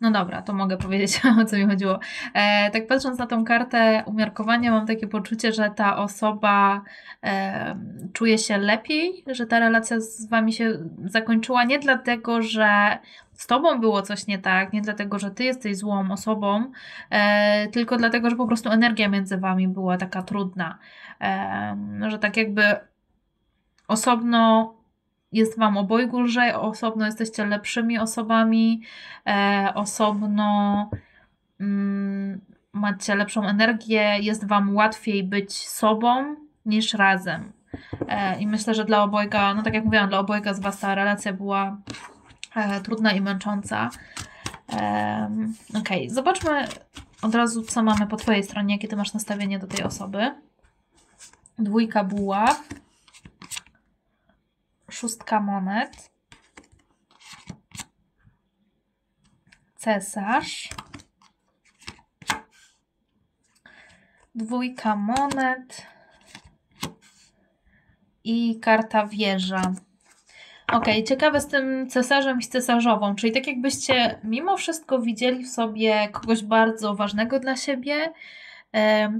no dobra, to mogę powiedzieć, o co mi chodziło. E, tak patrząc na tą kartę umiarkowania, mam takie poczucie, że ta osoba e, czuje się lepiej, że ta relacja z wami się zakończyła nie dlatego, że z tobą było coś nie tak, nie dlatego, że ty jesteś złą osobą, e, tylko dlatego, że po prostu energia między wami była taka trudna. E, że tak jakby osobno jest Wam obojgu lżej, osobno jesteście lepszymi osobami, e, osobno mm, macie lepszą energię, jest Wam łatwiej być sobą niż razem. E, I myślę, że dla obojga, no tak jak mówiłam, dla obojga z Was ta relacja była e, trudna i męcząca. Ok, zobaczmy od razu, co mamy po Twojej stronie, jakie Ty masz nastawienie do tej osoby. Dwójka buław szóstka monet, cesarz, dwójka monet i karta wieża. Ok, ciekawe z tym cesarzem i cesarzową, czyli tak jakbyście mimo wszystko widzieli w sobie kogoś bardzo ważnego dla siebie.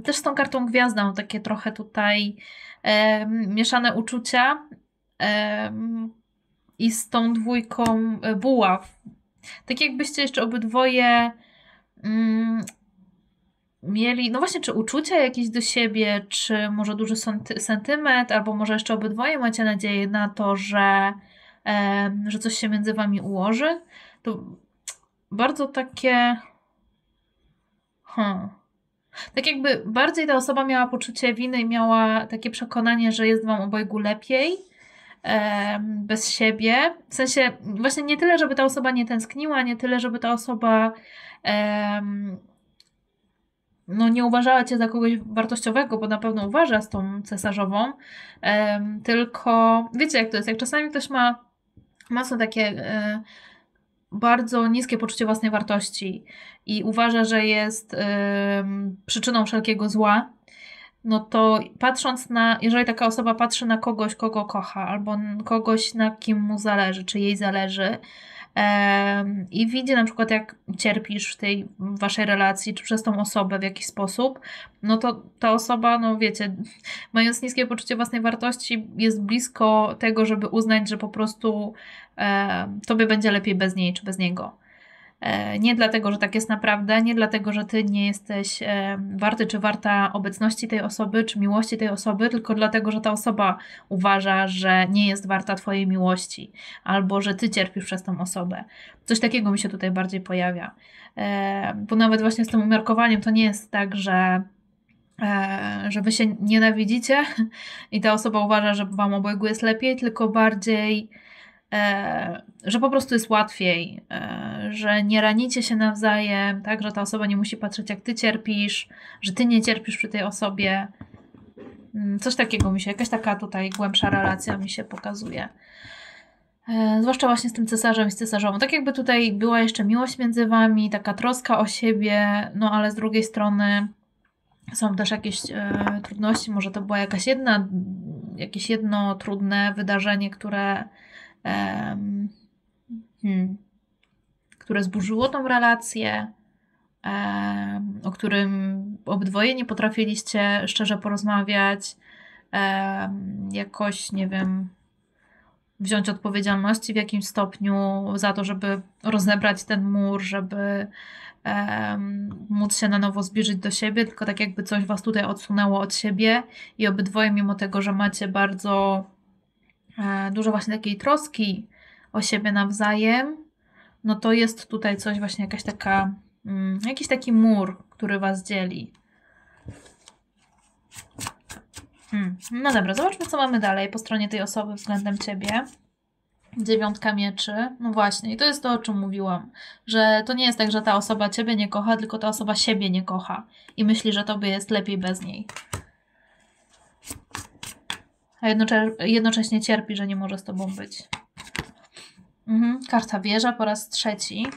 Też z tą kartą gwiazdą takie trochę tutaj mieszane uczucia i z tą dwójką e, buław. Tak jakbyście jeszcze obydwoje mm, mieli, no właśnie, czy uczucia jakieś do siebie, czy może duży sentyment, albo może jeszcze obydwoje macie nadzieję na to, że, że coś się między wami ułoży. To bardzo takie. Hmm. Tak jakby bardziej ta osoba miała poczucie winy i miała takie przekonanie, że jest wam obojgu lepiej bez siebie. W sensie, właśnie nie tyle, żeby ta osoba nie tęskniła, nie tyle, żeby ta osoba no, nie uważała cię za kogoś wartościowego, bo na pewno uważa z tą cesarzową, tylko wiecie, jak to jest. Jak czasami ktoś ma mocno takie e, bardzo niskie poczucie własnej wartości i uważa, że jest przyczyną wszelkiego zła, no to patrząc na, jeżeli taka osoba patrzy na kogoś, kogo kocha, albo kogoś, na kim mu zależy, czy jej zależy, i widzi na przykład jak cierpisz w tej waszej relacji, czy przez tą osobę w jakiś sposób, no to ta osoba, no wiecie, mając niskie poczucie własnej wartości, jest blisko tego, żeby uznać, że po prostu tobie będzie lepiej bez niej, czy bez niego. E, nie dlatego, że tak jest naprawdę, nie dlatego, że ty nie jesteś e, warty czy warta obecności tej osoby, czy miłości tej osoby, tylko dlatego, że ta osoba uważa, że nie jest warta twojej miłości, albo że ty cierpisz przez tą osobę. Coś takiego mi się tutaj bardziej pojawia. E, bo nawet właśnie z tym umiarkowaniem to nie jest tak, że że wy się nienawidzicie i ta osoba uważa, że wam obojgu jest lepiej, tylko bardziej że po prostu jest łatwiej, e, że nie ranicie się nawzajem, tak, że ta osoba nie musi patrzeć, jak ty cierpisz, że ty nie cierpisz przy tej osobie. Mm, coś takiego mi się, jakaś taka tutaj głębsza relacja mi się pokazuje. E, zwłaszcza właśnie z tym cesarzem i z cesarzową. Tak jakby tutaj była jeszcze miłość między wami, taka troska o siebie, no ale z drugiej strony są też jakieś e, trudności. Może to była jakaś jedna, jakieś jedno trudne wydarzenie, które hmm, które zburzyło tą relację, o którym obydwoje nie potrafiliście szczerze porozmawiać, jakoś, nie wiem, wziąć odpowiedzialności w jakimś stopniu za to, żeby rozebrać ten mur, żeby um, móc się na nowo zbliżyć do siebie, tylko tak jakby coś was tutaj odsunęło od siebie i obydwoje, mimo tego, że macie bardzo dużo właśnie takiej troski o siebie nawzajem, no to jest tutaj coś właśnie jakaś taka, mm, jakiś taki mur, który was dzieli. Hmm. No dobra, zobaczmy co mamy dalej po stronie tej osoby względem ciebie. Dziewiątka mieczy. No właśnie, i to jest to, o czym mówiłam, że to nie jest tak, że ta osoba ciebie nie kocha, tylko ta osoba siebie nie kocha i myśli, że tobie jest lepiej bez niej a jednocześnie cierpi, że nie może z tobą być. Mhm. Karta wieża po raz trzeci.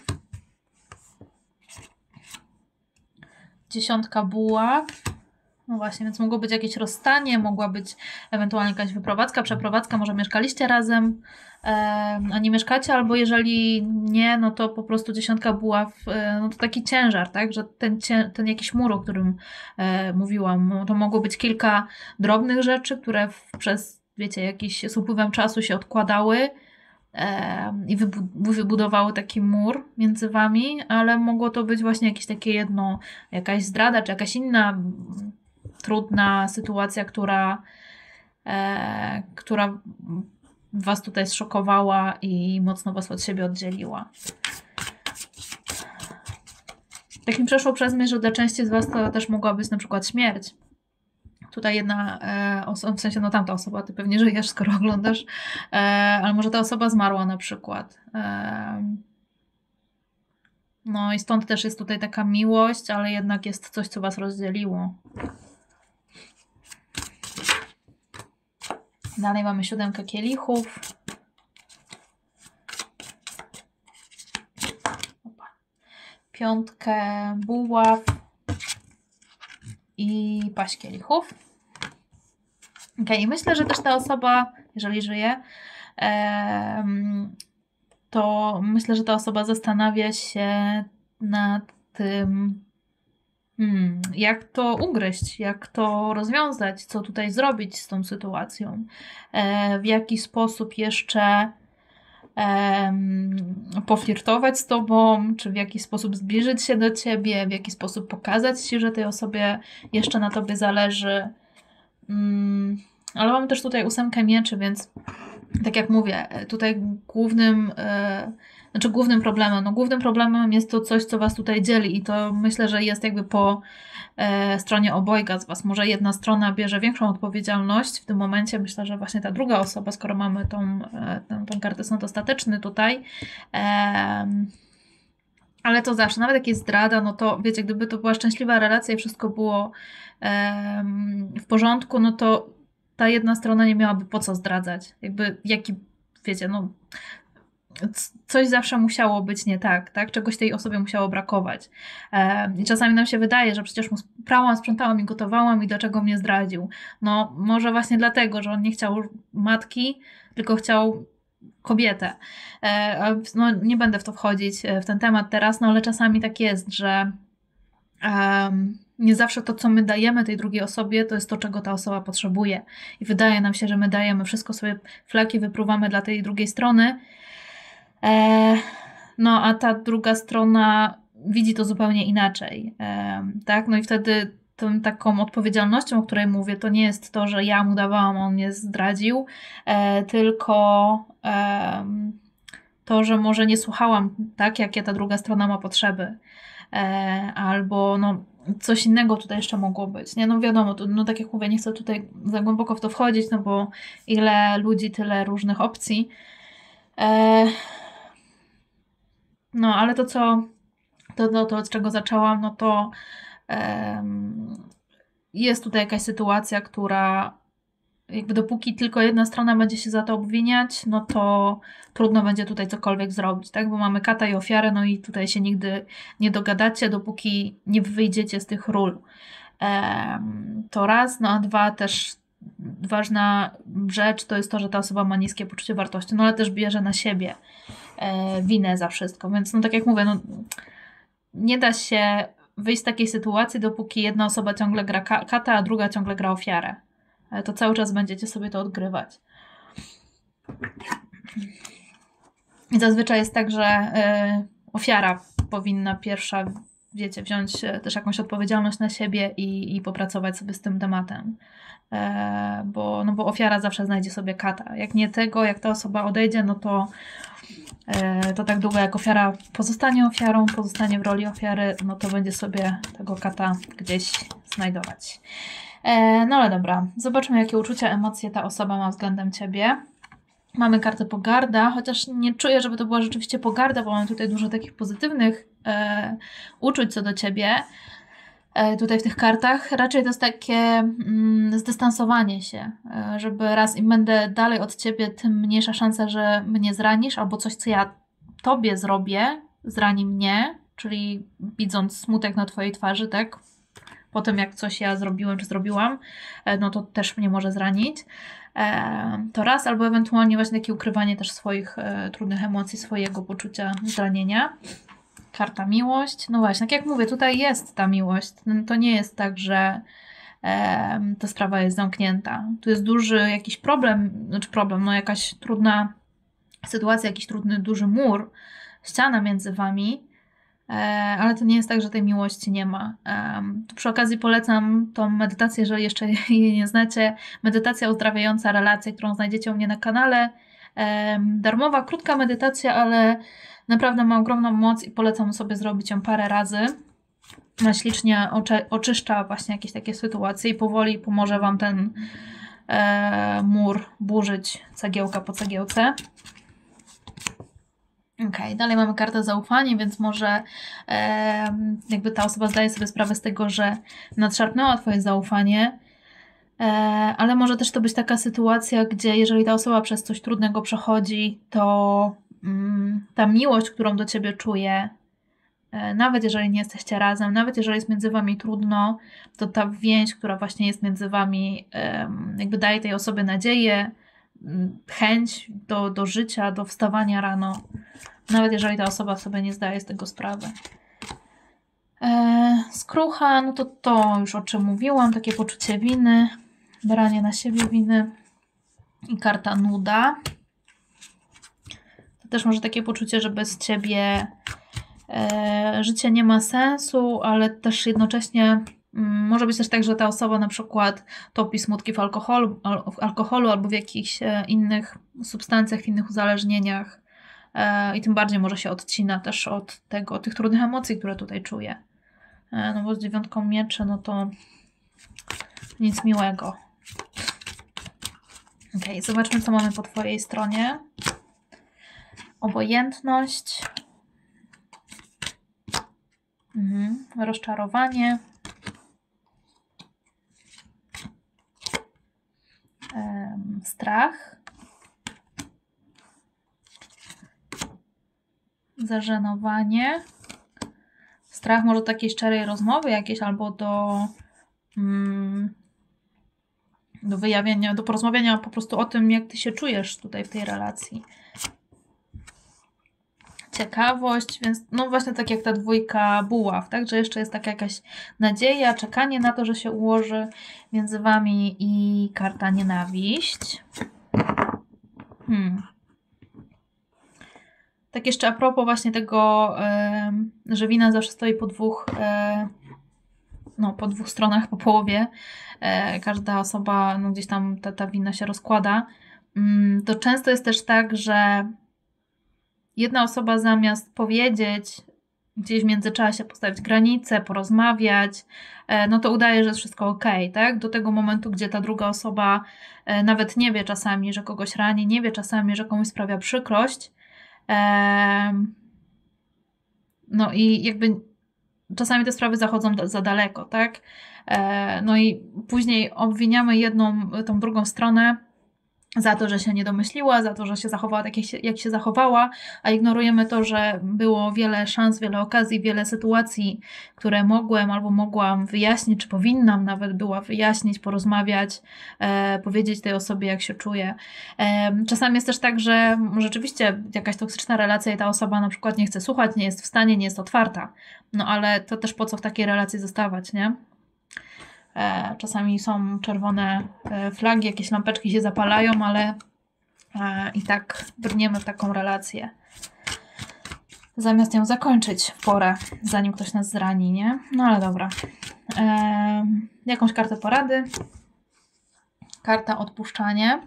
Dziesiątka buław. No właśnie, więc mogło być jakieś rozstanie, mogła być ewentualnie jakaś wyprowadzka, przeprowadzka, może mieszkaliście razem, a nie mieszkacie, albo jeżeli nie, no to po prostu dziesiątka buław, e, no to taki ciężar, tak, że ten, ten jakiś mur, o którym e, mówiłam, no to mogło być kilka drobnych rzeczy, które przez, wiecie, jakiś z upływem czasu się odkładały, i wybudowały taki mur między wami, ale mogło to być właśnie jakieś takie jedno, jakaś zdrada, czy jakaś inna trudna sytuacja, która, e, która Was tutaj zszokowała i mocno Was od siebie oddzieliła. Tak mi przeszło przez myśl, że dla części z Was to też mogła być na przykład śmierć. Tutaj jedna e, osoba, w sensie no tamta osoba, Ty pewnie żyjesz, skoro oglądasz, e, ale może ta osoba zmarła na przykład. E, no i stąd też jest tutaj taka miłość, ale jednak jest coś, co Was rozdzieliło. Dalej mamy siódemkę kielichów. Piątkę buław i paść kielichów. Ok, myślę, że też ta osoba, jeżeli żyje, to myślę, że ta osoba zastanawia się nad tym, Hmm, jak to ugryźć, jak to rozwiązać, co tutaj zrobić z tą sytuacją, e, w jaki sposób jeszcze e, poflirtować z tobą, czy w jaki sposób zbliżyć się do ciebie, w jaki sposób pokazać ci, że tej osobie jeszcze na tobie zależy. Hmm, ale mamy też tutaj ósemkę mieczy, więc tak jak mówię, tutaj głównym. E, znaczy głównym problemem? No głównym problemem jest to coś, co Was tutaj dzieli i to myślę, że jest jakby po e, stronie obojga z Was. Może jedna strona bierze większą odpowiedzialność w tym momencie. Myślę, że właśnie ta druga osoba, skoro mamy tą, e, tą, kartę sąd ostateczny tutaj, e, ale to zawsze, nawet jak jest zdrada, no to wiecie, gdyby to była szczęśliwa relacja i wszystko było w porządku, no to ta jedna strona nie miałaby po co zdradzać. Jakby jaki, wiecie, no coś zawsze musiało być nie tak, tak? Czegoś tej osobie musiało brakować. I czasami nam się wydaje, że przecież mu prałam, sprzątałam i gotowałam i dlaczego mnie zdradził. No może właśnie dlatego, że on nie chciał matki, tylko chciał kobietę. E, no, nie będę w to wchodzić, e, w ten temat teraz, no ale czasami tak jest, że um, nie zawsze to, co my dajemy tej drugiej osobie, to jest to, czego ta osoba potrzebuje. I wydaje nam się, że my dajemy wszystko sobie, flaki wypruwamy dla tej drugiej strony, no a ta druga strona widzi to zupełnie inaczej. E, tak? No i wtedy tą taką odpowiedzialnością, o której mówię, to nie jest to, że ja mu dawałam, on mnie zdradził, e, tylko e, to, że może nie słuchałam tak, jakie ta druga strona ma potrzeby. E, albo no, coś innego tutaj jeszcze mogło być. Nie, no wiadomo, to, no tak jak mówię, nie chcę tutaj za głęboko w to wchodzić, no bo ile ludzi, tyle różnych opcji. No, ale to, co to, to, to od czego zaczęłam, no to jest tutaj jakaś sytuacja, która jakby dopóki tylko jedna strona będzie się za to obwiniać, no to trudno będzie tutaj cokolwiek zrobić, tak? Bo mamy kata i ofiarę, no i tutaj się nigdy nie dogadacie, dopóki nie wyjdziecie z tych ról. To raz, no a dwa też ważna rzecz to jest to, że ta osoba ma niskie poczucie wartości, no ale też bierze na siebie winę za wszystko, więc no tak jak mówię, no nie da się wyjść z takiej sytuacji, dopóki jedna osoba ciągle gra kata, a druga ciągle gra ofiarę. To cały czas będziecie sobie to odgrywać. I zazwyczaj jest tak, że y, ofiara powinna pierwsza, wiecie, wziąć e, też jakąś odpowiedzialność na siebie i, i popracować sobie z tym tematem. E, bo, no bo ofiara zawsze znajdzie sobie kata. Jak nie tego, jak ta osoba odejdzie, no to E, to tak długo jak ofiara pozostanie ofiarą, pozostanie w roli ofiary, no to będzie sobie tego kata gdzieś znajdować. E, no ale dobra, zobaczmy jakie uczucia, emocje ta osoba ma względem Ciebie. Mamy kartę pogarda, chociaż nie czuję, żeby to była rzeczywiście pogarda, bo mam tutaj dużo takich pozytywnych e, uczuć co do Ciebie. E, tutaj w tych kartach. Raczej to jest takie mm, zdystansowanie się, e, żeby raz im będę dalej od ciebie, tym mniejsza szansa, że mnie zranisz, albo coś, co ja tobie zrobię, zrani mnie, czyli widząc smutek na twojej twarzy, tak? Po tym, jak coś ja zrobiłem czy zrobiłam, e, no to też mnie może zranić. To raz, albo ewentualnie właśnie takie ukrywanie też swoich trudnych emocji, swojego poczucia zranienia. Karta miłość. No właśnie, tak jak mówię, tutaj jest ta miłość. No, to nie jest tak, że e, ta sprawa jest zamknięta. Tu jest duży jakiś problem, znaczy problem, no jakaś trudna sytuacja, jakiś trudny, duży mur, ściana między wami, e, ale to nie jest tak, że tej miłości nie ma. E, przy okazji polecam tą medytację, jeżeli jeszcze jej nie znacie. Medytacja uzdrawiająca relacje, którą znajdziecie u mnie na kanale. E, darmowa, krótka medytacja, ale Naprawdę ma ogromną moc i polecam sobie zrobić ją parę razy. Ślicznie oczy, oczyszcza właśnie jakieś takie sytuacje i powoli pomoże Wam ten e, mur burzyć cegiełka po cegiełce. Ok, dalej mamy kartę zaufanie, więc może e, jakby ta osoba zdaje sobie sprawę z tego, że nadszarpnęła Twoje zaufanie, e, ale może też to być taka sytuacja, gdzie jeżeli ta osoba przez coś trudnego przechodzi, to ta miłość, którą do ciebie czuję, e, nawet jeżeli nie jesteście razem, nawet jeżeli jest między wami trudno, to ta więź, która właśnie jest między wami, jakby daje tej osobie nadzieję, mm, chęć do, do życia, do wstawania rano, nawet jeżeli ta osoba sobie nie zdaje z tego sprawy. E, skrucha, no to to już o czym mówiłam, takie poczucie winy, branie na siebie winy i karta nuda też może takie poczucie, że bez ciebie e, życie nie ma sensu, ale też jednocześnie mm, może być też tak, że ta osoba na przykład topi smutki w alkoholu, w alkoholu albo w jakichś e, innych substancjach, w innych uzależnieniach e, i tym bardziej może się odcina też od tego, tych trudnych emocji, które tutaj czuje. No bo z dziewiątką mieczy, no to nic miłego. Ok, zobaczmy, co mamy po Twojej stronie obojętność, mhm. rozczarowanie, strach, zażenowanie, strach może do takiej szczerej rozmowy jakiejś albo do mm, do wyjawienia, do porozmawiania po prostu o tym, jak ty się czujesz tutaj w tej relacji. Ciekawość, więc no właśnie tak jak ta dwójka buław, tak, że jeszcze jest taka jakaś nadzieja, czekanie na to, że się ułoży między wami i karta nienawiść. Hmm. Tak jeszcze a propos właśnie tego, że wina zawsze stoi po dwóch, no, po dwóch stronach, po połowie. E, każda osoba, no gdzieś tam ta, ta wina się rozkłada. Mm, to często jest też tak, że jedna osoba zamiast powiedzieć, gdzieś w międzyczasie postawić granice, porozmawiać, e, no to udaje, że jest wszystko ok, tak? Do tego momentu, gdzie ta druga osoba e, nawet nie wie czasami, że kogoś rani, nie wie czasami, że komuś sprawia przykrość. No i jakby czasami te sprawy zachodzą za daleko, tak? E, no i później obwiniamy jedną, tą drugą stronę za to, że się nie domyśliła, za to, że się zachowała tak, jak się, jak się zachowała, a ignorujemy to, że było wiele szans, wiele okazji, wiele sytuacji, które mogłem albo mogłam wyjaśnić, czy powinnam nawet była wyjaśnić, porozmawiać, e, powiedzieć tej osobie, jak się czuje. E, czasami jest też tak, że rzeczywiście jakaś toksyczna relacja i ta osoba na przykład nie chce słuchać, nie jest w stanie, nie jest otwarta. No ale to też po co w takiej relacji zostawać, nie? E, czasami są czerwone e, flagi, jakieś lampeczki się zapalają, ale e, i tak brniemy w taką relację. Zamiast ją zakończyć w porę, zanim ktoś nas zrani, nie? No ale dobra. jakąś kartę porady. Karta odpuszczanie.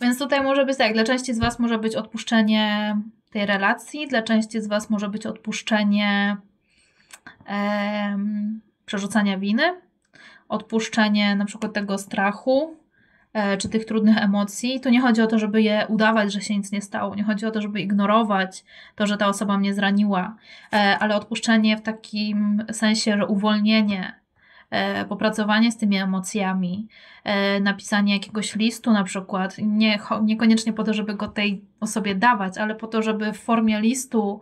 Więc tutaj może być tak, dla części z Was może być odpuszczenie tej relacji, dla części z Was może być odpuszczenie przerzucania winy, odpuszczenie na przykład tego strachu e, czy tych trudnych emocji, to nie chodzi o to, żeby je udawać, że się nic nie stało. Nie chodzi o to, żeby ignorować to, że ta osoba mnie zraniła, e, ale odpuszczenie w takim sensie, że uwolnienie, popracowanie z tymi emocjami, napisanie jakiegoś listu na przykład, nie, niekoniecznie po to, żeby go tej osobie dawać, ale po to, żeby w formie listu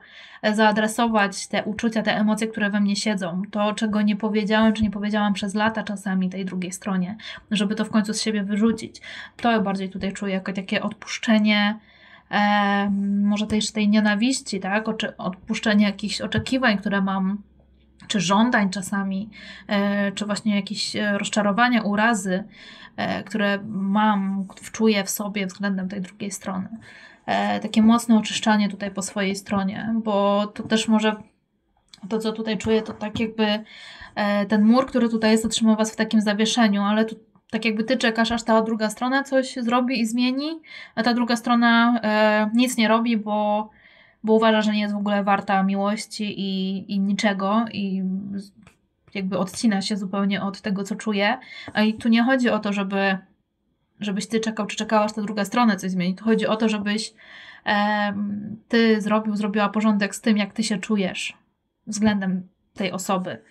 zaadresować te uczucia, te emocje, które we mnie siedzą, to czego nie powiedziałem, czy nie powiedziałam przez lata czasami tej drugiej stronie, żeby to w końcu z siebie wyrzucić. To bardziej tutaj czuję jako takie odpuszczenie, e, może też tej nienawiści, tak? Oczy, odpuszczenie jakichś oczekiwań, które mam czy żądań czasami, e, czy właśnie jakieś e, rozczarowania, urazy, e, które mam, czuję w sobie względem tej drugiej strony. Takie mocne oczyszczanie tutaj po swojej stronie, bo to też może to, co tutaj czuję, to tak jakby ten mur, który tutaj jest, otrzymał Was w takim zawieszeniu, ale tu tak jakby Ty czekasz, aż ta druga strona coś zrobi i zmieni, a ta druga strona nic nie robi, bo, bo uważa, że nie jest w ogóle warta miłości i, i niczego i jakby odcina się zupełnie od tego, co czuje. A i tu nie chodzi o to, żeby żebyś ty czekał, czy czekałaś ta druga strona coś zmieni. Tu chodzi o to, żebyś e, ty zrobił, zrobiła porządek z tym, jak ty się czujesz względem tej osoby.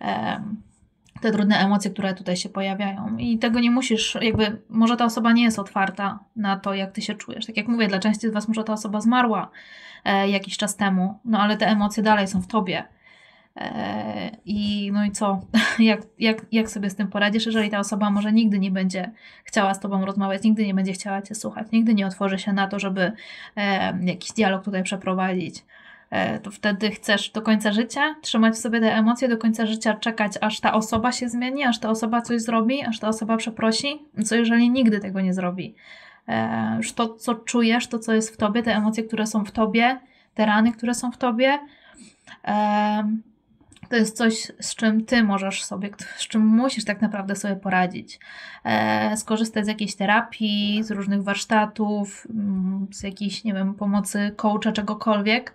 E, te trudne emocje, które tutaj się pojawiają. I tego nie musisz, jakby, może ta osoba nie jest otwarta na to, jak ty się czujesz. Tak jak mówię, dla części z Was może ta osoba zmarła jakiś czas temu, no ale te emocje dalej są w tobie. E, I no i co? Jak, jak, jak sobie z tym poradzisz, jeżeli ta osoba może nigdy nie będzie chciała z tobą rozmawiać, nigdy nie będzie chciała cię słuchać, nigdy nie otworzy się na to, żeby e, jakiś dialog tutaj przeprowadzić, e, to wtedy chcesz do końca życia trzymać w sobie te emocje, do końca życia czekać, aż ta osoba się zmieni, aż ta osoba coś zrobi, aż ta osoba przeprosi? Co jeżeli nigdy tego nie zrobi? E, już to, co czujesz, to, co jest w tobie, te emocje, które są w tobie, te rany, które są w tobie, e, to jest coś, z czym ty możesz sobie, z czym musisz tak naprawdę sobie poradzić. E, skorzystać z jakiejś terapii, z różnych warsztatów, mm, z jakiejś, nie wiem, pomocy coacha, czegokolwiek,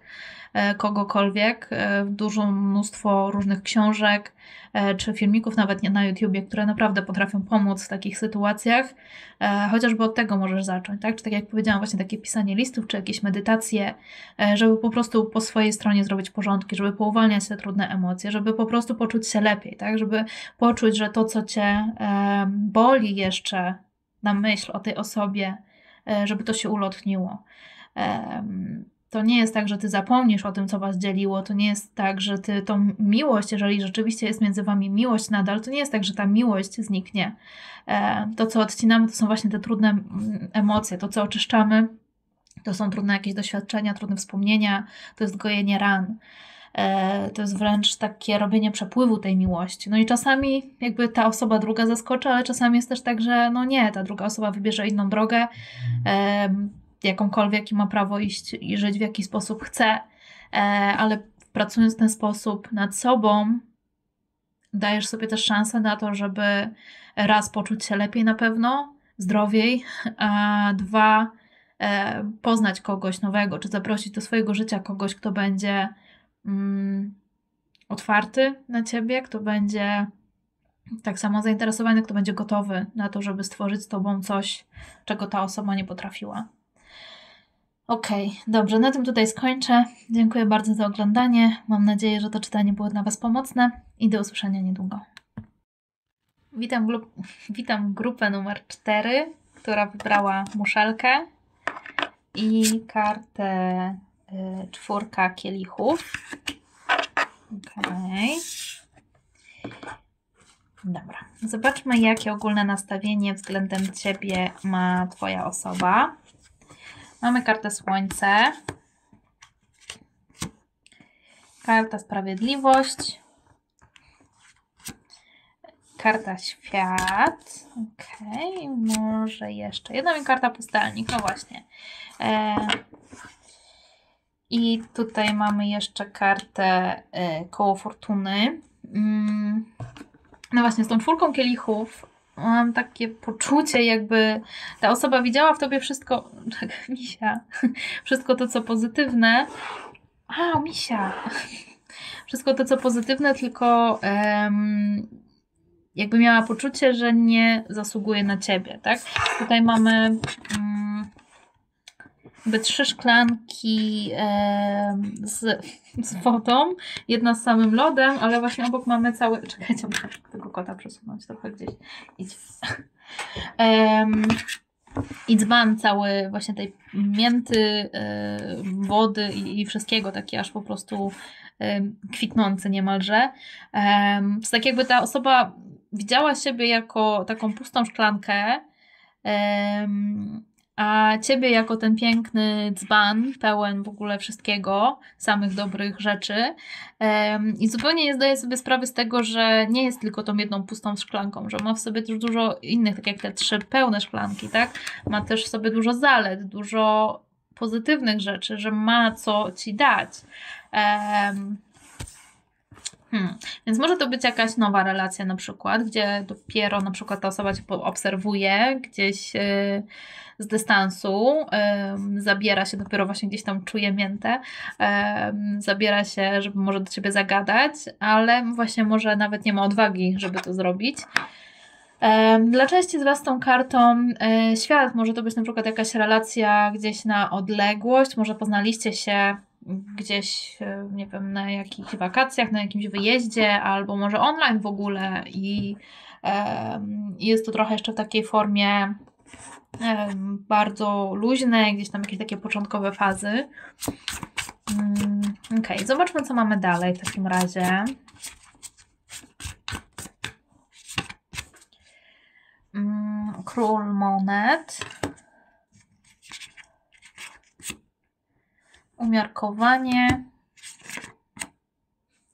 kogokolwiek. E, dużo mnóstwo różnych książek, E, czy filmików nawet na YouTubie, które naprawdę potrafią pomóc w takich sytuacjach. E, chociażby od tego możesz zacząć, tak? Czy tak jak powiedziałam, właśnie takie pisanie listów, czy jakieś medytacje, e, żeby po prostu po swojej stronie zrobić porządki, żeby pouwalniać te trudne emocje, żeby po prostu poczuć się lepiej, tak? Żeby poczuć, że to, co cię boli jeszcze na myśl o tej osobie, żeby to się ulotniło. To nie jest tak, że ty zapomnisz o tym, co was dzieliło, to nie jest tak, że ty tą miłość, jeżeli rzeczywiście jest między wami miłość nadal, to nie jest tak, że ta miłość zniknie. E, to, co odcinamy, to są właśnie te trudne mm, emocje, to, co oczyszczamy, to są trudne jakieś doświadczenia, trudne wspomnienia, to jest gojenie ran. E, to jest wręcz takie robienie przepływu tej miłości. No i czasami jakby ta osoba druga zaskoczy, ale czasami jest też tak, że no nie, ta druga osoba wybierze inną drogę, jakąkolwiek i ma prawo iść i żyć w jaki sposób chce, e, ale pracując w ten sposób nad sobą, dajesz sobie też szansę na to, żeby raz poczuć się lepiej na pewno, zdrowiej, a dwa e, poznać kogoś nowego, czy zaprosić do swojego życia kogoś, kto będzie mm, otwarty na ciebie, kto będzie tak samo zainteresowany, kto będzie gotowy na to, żeby stworzyć z tobą coś, czego ta osoba nie potrafiła. Okej, okay, dobrze, na tym tutaj skończę. Dziękuję bardzo za oglądanie. Mam nadzieję, że to czytanie było dla Was pomocne i do usłyszenia niedługo. Witam, witam grupę numer 4, która wybrała muszelkę i kartę y, czwórka kielichów. Okej. Okay. Dobra, zobaczmy, jakie ogólne nastawienie względem Ciebie ma Twoja osoba. Mamy kartę Słońce. Karta Sprawiedliwość. Karta Świat. Ok, może jeszcze. Jedna mi karta Pustelnik, no właśnie. E, I tutaj mamy jeszcze kartę e, Koło Fortuny. Mm, no właśnie, z tą czwórką kielichów mam takie poczucie, jakby ta osoba widziała w tobie wszystko, tak, misia, wszystko to, co pozytywne. A, misia. Wszystko to, co pozytywne, tylko um, jakby miała poczucie, że nie zasługuje na ciebie, tak? Tutaj mamy um, jakby trzy szklanki um, z, z wodą, jedna z samym lodem, ale właśnie obok mamy cały. Czekajcie, muszę tego kota przesunąć trochę gdzieś. Idź. Um, I dzban cały właśnie tej mięty, wody i, i, wszystkiego, taki aż po prostu kwitnący niemalże. Um, tak jakby ta osoba widziała siebie jako taką pustą szklankę, a ciebie jako ten piękny dzban, pełen w ogóle wszystkiego, samych dobrych rzeczy. I zupełnie nie zdaje sobie sprawy z tego, że nie jest tylko tą jedną pustą szklanką, że ma w sobie też dużo innych, tak jak te trzy pełne szklanki, tak? Ma też w sobie dużo zalet, dużo pozytywnych rzeczy, że ma co ci dać. Hmm. Więc może to być jakaś nowa relacja na przykład, gdzie dopiero na przykład ta osoba cię obserwuje gdzieś yy, z dystansu, zabiera się, dopiero właśnie gdzieś tam czuje miętę, zabiera się, żeby może do ciebie zagadać, ale właśnie może nawet nie ma odwagi, żeby to zrobić. Dla części z Was tą kartą e, świat może to być na przykład jakaś relacja gdzieś na odległość, może poznaliście się gdzieś, e, nie wiem, na jakichś wakacjach, na jakimś wyjeździe, albo może online w ogóle i jest to trochę jeszcze w takiej formie bardzo luźnej, gdzieś tam jakieś takie początkowe fazy. Mm, ok, zobaczmy, co mamy dalej w takim razie. Mm, król monet. Umiarkowanie.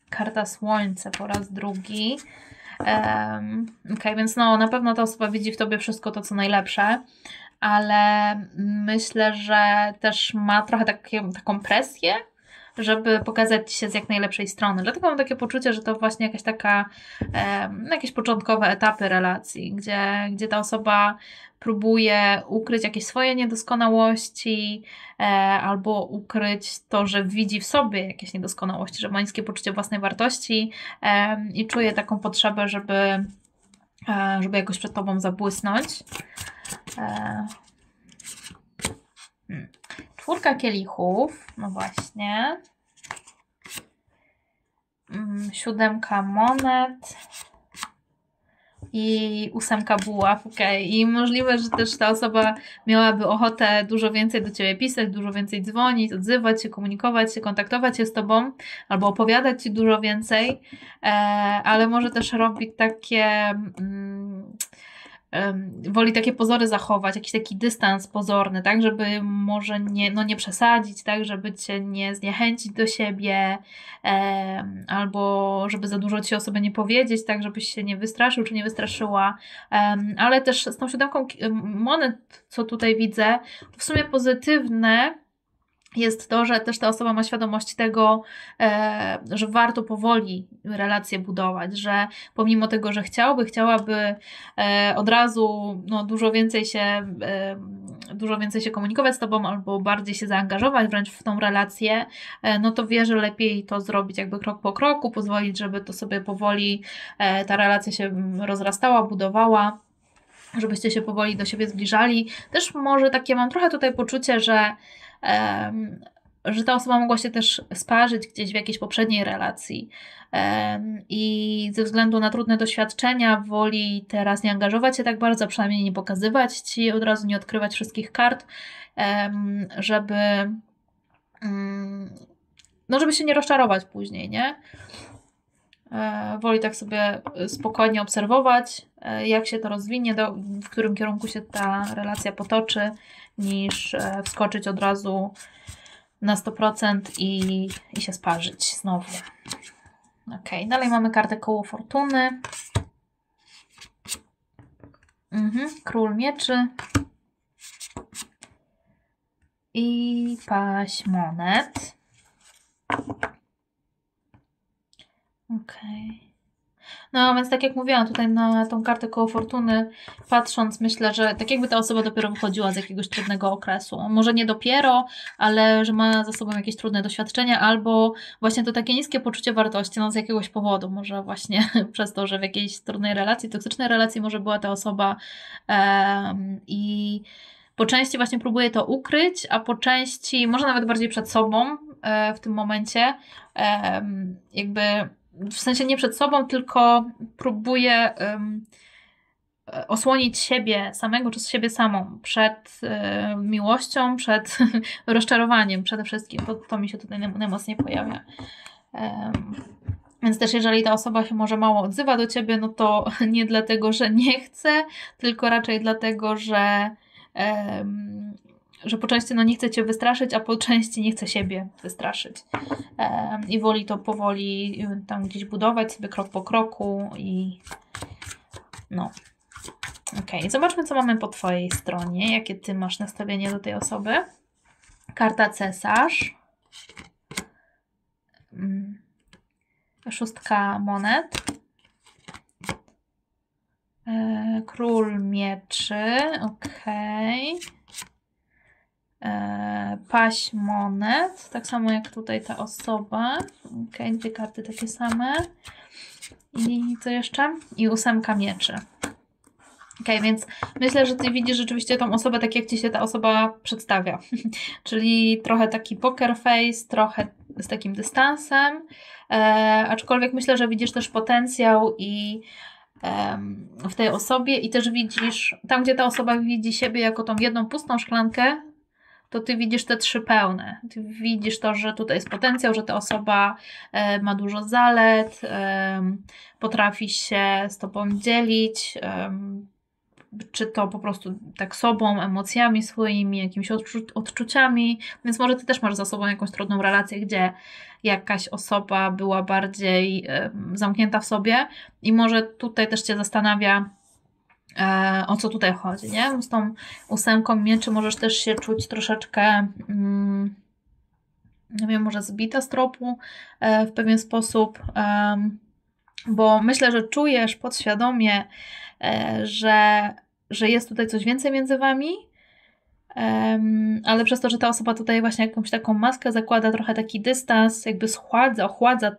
Karta słońce po raz drugi. Um, ok, więc no na pewno ta osoba widzi w tobie wszystko to, co najlepsze, ale myślę, że też ma trochę takie, taką presję, żeby pokazać się z jak najlepszej strony. Dlatego mam takie poczucie, że to właśnie jakaś taka, um, jakieś początkowe etapy relacji, gdzie, gdzie ta osoba próbuje ukryć jakieś swoje niedoskonałości e, albo ukryć to, że widzi w sobie jakieś niedoskonałości, że ma niskie poczucie własnej wartości e, i czuje taką potrzebę, żeby, e, żeby jakoś przed Tobą zabłysnąć. E, hmm. Czwórka kielichów, no właśnie. Mm, siódemka monet i ósemka buław. Okay. I możliwe, że też ta osoba miałaby ochotę dużo więcej do Ciebie pisać, dużo więcej dzwonić, odzywać się, komunikować się, kontaktować się z Tobą, albo opowiadać Ci dużo więcej, e, ale może też robić takie... Mm, woli takie pozory zachować, jakiś taki dystans pozorny, tak, żeby może nie, no nie przesadzić, tak, żeby cię nie zniechęcić do siebie, albo żeby za dużo ci o sobie nie powiedzieć, tak, żebyś się nie wystraszył czy nie wystraszyła, ale też z tą siódemką monet, co tutaj widzę, w sumie pozytywne, jest to, że też ta osoba ma świadomość tego, e, że warto powoli relacje budować, że pomimo tego, że chciałby, chciałaby e, od razu no, dużo więcej się e, dużo więcej się komunikować z tobą albo bardziej się zaangażować wręcz w tą relację, no to wie, że lepiej to zrobić jakby krok po kroku, pozwolić, żeby to sobie powoli ta relacja się rozrastała, budowała żebyście się powoli do siebie zbliżali. Też może takie mam trochę tutaj poczucie, że że ta osoba mogła się też sparzyć gdzieś w jakiejś poprzedniej relacji i ze względu na trudne doświadczenia woli teraz nie angażować się tak bardzo, przynajmniej nie pokazywać ci, od razu nie odkrywać wszystkich kart, żeby mm, no żeby się nie rozczarować później, nie? E, woli tak sobie spokojnie obserwować, e, jak się to rozwinie, do, w którym kierunku się ta relacja potoczy, niż e, wskoczyć od razu na 100% i, i się sparzyć znowu. Ok, dalej mamy kartę koło fortuny. Mhm, król mieczy. I paść monet. Okej. Okay. No, więc tak jak mówiłam tutaj na tą kartę koło fortuny, patrząc, myślę, że tak jakby ta osoba dopiero wychodziła z jakiegoś trudnego okresu. Może nie dopiero, ale że ma za sobą jakieś trudne doświadczenia, albo właśnie to takie niskie poczucie wartości, no z jakiegoś powodu. Może właśnie przez to, że w jakiejś trudnej relacji, toksycznej relacji może była ta osoba um, i po części właśnie próbuje to ukryć, a po części, może nawet bardziej przed sobą e, w tym momencie, jakby w sensie nie przed sobą, tylko próbuje um, osłonić siebie samego czy siebie samą przed y, miłością, przed rozczarowaniem przede wszystkim. To, to mi się tutaj najmocniej pojawia. Um, więc też jeżeli ta osoba się może mało odzywa do ciebie, no to nie dlatego, że nie chce, tylko raczej dlatego, że um, że po części no, nie chce cię wystraszyć, a po części nie chce siebie wystraszyć. E, I woli to powoli y, tam gdzieś budować sobie krok po kroku i no. Ok, zobaczmy, co mamy po Twojej stronie. Jakie Ty masz nastawienie do tej osoby. Karta cesarz. Mm. Szóstka monet. E, król mieczy. Ok. E, paść monet, tak samo jak tutaj ta osoba. Ok, dwie karty takie same. I co jeszcze? I ósemka mieczy. Ok, więc myślę, że Ty widzisz rzeczywiście tą osobę tak, jak Ci się ta osoba przedstawia. Czyli trochę taki poker face, trochę z takim dystansem, e, aczkolwiek myślę, że widzisz też potencjał i w tej osobie i też widzisz, tam gdzie ta osoba widzi siebie jako tą jedną pustą szklankę, to ty widzisz te trzy pełne. Ty widzisz to, że tutaj jest potencjał, że ta osoba e, ma dużo zalet, potrafi się z tobą dzielić, czy to po prostu tak sobą, emocjami swoimi, jakimiś odczu odczuciami, więc może ty też masz za sobą jakąś trudną relację, gdzie jakaś osoba była bardziej zamknięta w sobie i może tutaj też cię zastanawia, e, o co tutaj chodzi, nie? Z tą ósemką mieczy możesz też się czuć troszeczkę, mm, nie wiem, może zbita z tropu e, w pewien sposób, e, bo myślę, że czujesz podświadomie, e, że, że jest tutaj coś więcej między wami, ale przez to, że ta osoba tutaj właśnie jakąś taką maskę zakłada, trochę taki dystans, jakby schładza, ochładza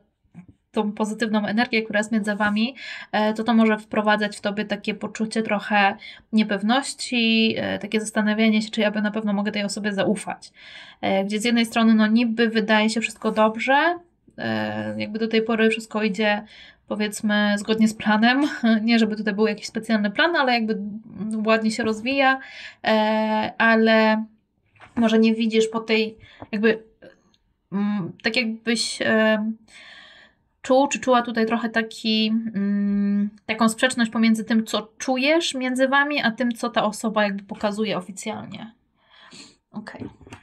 tą pozytywną energię, która jest między wami, e, to to może wprowadzać w tobie takie poczucie trochę niepewności, e, takie zastanawianie się, czy ja na pewno mogę tej osobie zaufać. E, gdzie z jednej strony, no niby wydaje się wszystko dobrze, jakby do tej pory wszystko idzie powiedzmy zgodnie z planem. Nie, żeby tutaj był jakiś specjalny plan, ale jakby ładnie się rozwija, ale może nie widzisz po tej, jakby mm, tak jakbyś czuł, czy czuła tutaj trochę taki, mm, taką sprzeczność pomiędzy tym, co czujesz między wami, a tym, co ta osoba jakby pokazuje oficjalnie. Okej. Okay.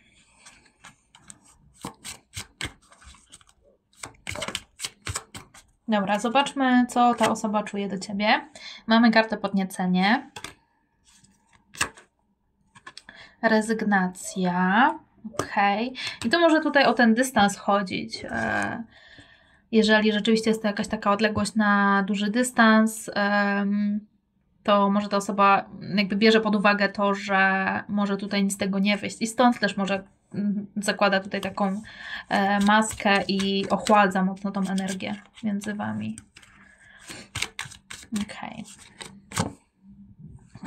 Dobra, zobaczmy, co ta osoba czuje do ciebie. Mamy kartę podniecenie. Rezygnacja. Ok. I to może tutaj o ten dystans chodzić. Jeżeli rzeczywiście jest to jakaś taka odległość na duży dystans, to może ta osoba jakby bierze pod uwagę to, że może tutaj nic z tego nie wyjść. I stąd też może mm, zakłada tutaj taką e, maskę i ochładza mocno tą energię między Wami. Okej. Okay.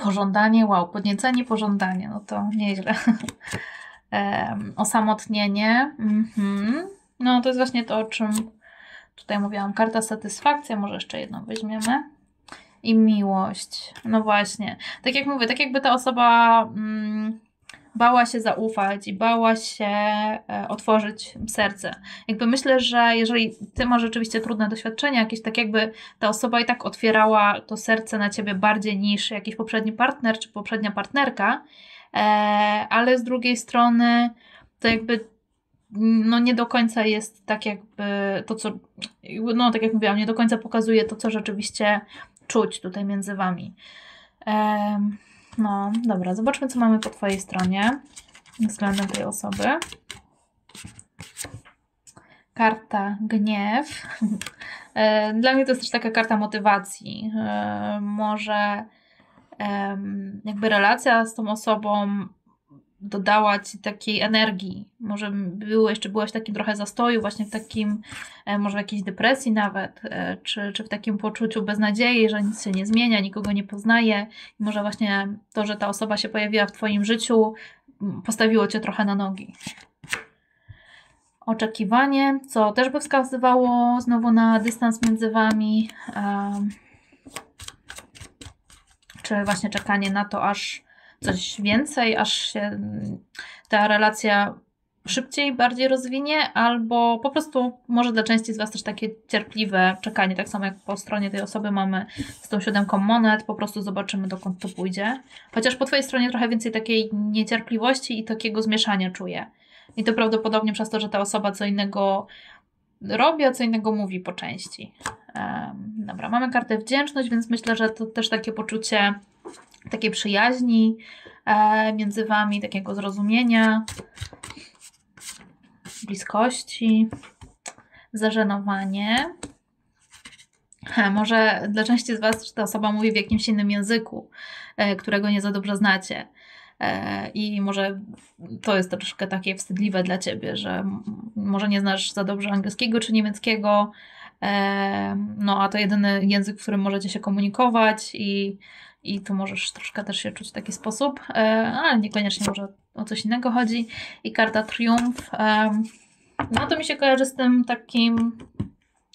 Pożądanie, wow, podniecenie, pożądanie, no to nieźle. um, osamotnienie, mhm. no to jest właśnie to, o czym tutaj mówiłam. Karta satysfakcja, może jeszcze jedną weźmiemy i miłość. No właśnie. Tak jak mówię, tak jakby ta osoba mm, bała się zaufać i bała się e, otworzyć serce. Jakby myślę, że jeżeli ty masz rzeczywiście trudne doświadczenia, jakieś tak jakby ta osoba i tak otwierała to serce na ciebie bardziej niż jakiś poprzedni partner czy poprzednia partnerka, e, ale z drugiej strony to jakby no nie do końca jest tak jakby to, co, no tak jak mówiłam, nie do końca pokazuje to, co rzeczywiście czuć tutaj między Wami. no, dobra, zobaczmy, co mamy po Twojej stronie względem tej osoby. Karta gniew. E, dla mnie to jest też taka karta motywacji. E, może jakby relacja z tą osobą dodała ci takiej energii. Może było, jeszcze byłaś w takim trochę zastoju, właśnie w takim, e, może w jakiejś depresji nawet, e, czy, czy w takim poczuciu beznadziei, że nic się nie zmienia, nikogo nie poznaje. I może właśnie to, że ta osoba się pojawiła w Twoim życiu, postawiło Cię trochę na nogi. Oczekiwanie, co też by wskazywało znowu na dystans między Wami. Um, czy właśnie czekanie na to, aż coś więcej, aż się ta relacja szybciej, bardziej rozwinie, albo po prostu może dla części z Was też takie cierpliwe czekanie, tak samo jak po stronie tej osoby mamy z tą siódemką monet, po prostu zobaczymy dokąd to pójdzie. Chociaż po Twojej stronie trochę więcej takiej niecierpliwości i takiego zmieszania czuję. I to prawdopodobnie przez to, że ta osoba co innego robi, a co innego mówi po części. Um, dobra, mamy kartę wdzięczność, więc myślę, że to też takie poczucie takiej przyjaźni e, między Wami, takiego zrozumienia, bliskości, zażenowanie. Może dla części z Was ta osoba mówi w jakimś innym języku, e, którego nie za dobrze znacie. E, I może to jest troszkę takie wstydliwe dla ciebie, że może nie znasz za dobrze angielskiego czy niemieckiego, no a to jedyny język, w którym możecie się komunikować i i tu możesz troszkę też się czuć w taki sposób, e, ale niekoniecznie może o coś innego chodzi. I karta Triumf, no to mi się kojarzy z tym takim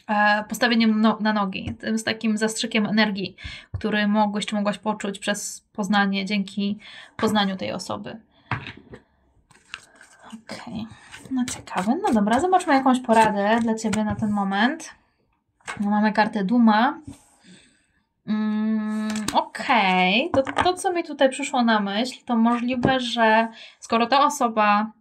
e, postawieniem no, na nogi, z takim zastrzykiem energii, który mogłeś czy mogłaś poczuć przez poznanie, dzięki poznaniu tej osoby. Okej, okay. no ciekawe. No dobra, zobaczmy jakąś poradę dla Ciebie na ten moment. No, mamy kartę Duma. Mm, Okej, okay. to, to co mi tutaj przyszło na myśl, to możliwe, że skoro ta osoba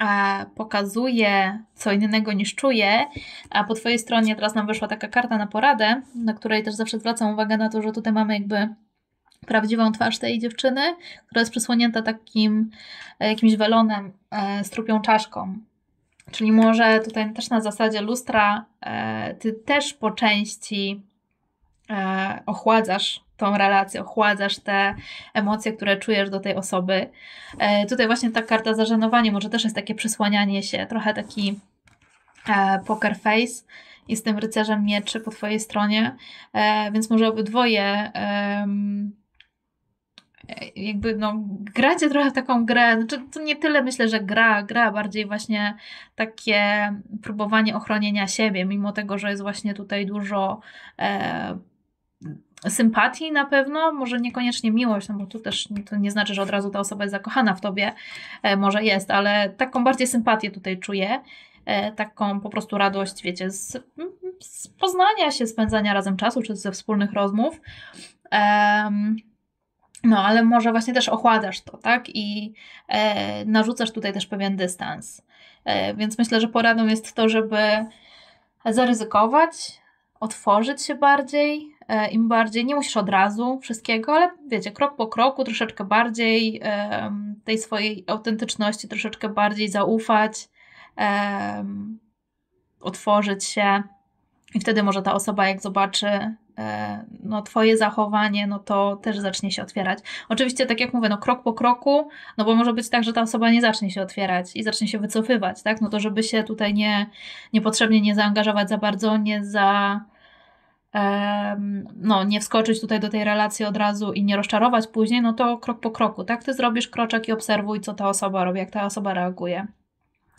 e, pokazuje co innego niż czuje, a po Twojej stronie teraz nam wyszła taka karta na poradę, na której też zawsze zwracam uwagę na to, że tutaj mamy jakby prawdziwą twarz tej dziewczyny, która jest przysłonięta takim e, jakimś welonem e, z trupią czaszką. Czyli może tutaj też na zasadzie lustra e, ty też po części ochładzasz tą relację, ochładzasz te emocje, które czujesz do tej osoby. E, tutaj właśnie ta karta zażenowanie może też jest takie przysłanianie się, trochę taki e, poker face i z tym rycerzem mieczy po twojej stronie, e, więc może obydwoje jakby no, gracie trochę w taką grę, znaczy to nie tyle myślę, że gra, gra, bardziej właśnie takie próbowanie ochronienia siebie, mimo tego, że jest właśnie tutaj dużo e, sympatii na pewno, może niekoniecznie miłość, no bo tu też to nie znaczy, że od razu ta osoba jest zakochana w tobie, e, może jest, ale taką bardziej sympatię tutaj czuję, e, taką po prostu radość, wiecie, z, z poznania się, spędzania razem czasu, czy ze wspólnych rozmów. No, ale może właśnie też ochładasz to, tak? I e, narzucasz tutaj też pewien dystans. E, więc myślę, że poradą jest to, żeby zaryzykować, otworzyć się bardziej, im bardziej. Nie musisz od razu wszystkiego, ale wiecie, krok po kroku, troszeczkę bardziej e, tej swojej autentyczności, troszeczkę bardziej zaufać, e, otworzyć się. I wtedy może ta osoba, jak zobaczy E, no, twoje zachowanie, no to też zacznie się otwierać. Oczywiście, tak jak mówię, no krok po kroku, no bo może być tak, że ta osoba nie zacznie się otwierać i zacznie się wycofywać, tak? No to żeby się tutaj nie, niepotrzebnie nie zaangażować za bardzo, nie za no, nie wskoczyć tutaj do tej relacji od razu i nie rozczarować później, no to krok po kroku, tak? Ty zrobisz kroczek i obserwuj, co ta osoba robi, jak ta osoba reaguje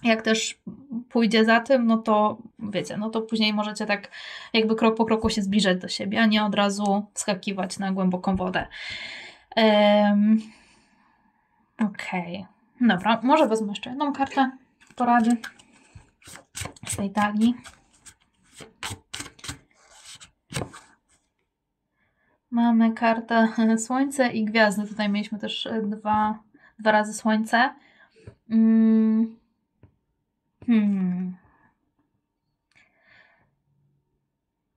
jak też pójdzie za tym, no to wiecie, no to później możecie tak jakby krok po kroku się zbliżać do siebie, a nie od razu skakiwać na głęboką wodę. Um, Okej. Okay. Dobra, może wezmę jeszcze jedną kartę porady z tej talii. Mamy kartę Słońce i Gwiazdy. Tutaj mieliśmy też dwa, dwa razy Słońce. Mm. Hmm.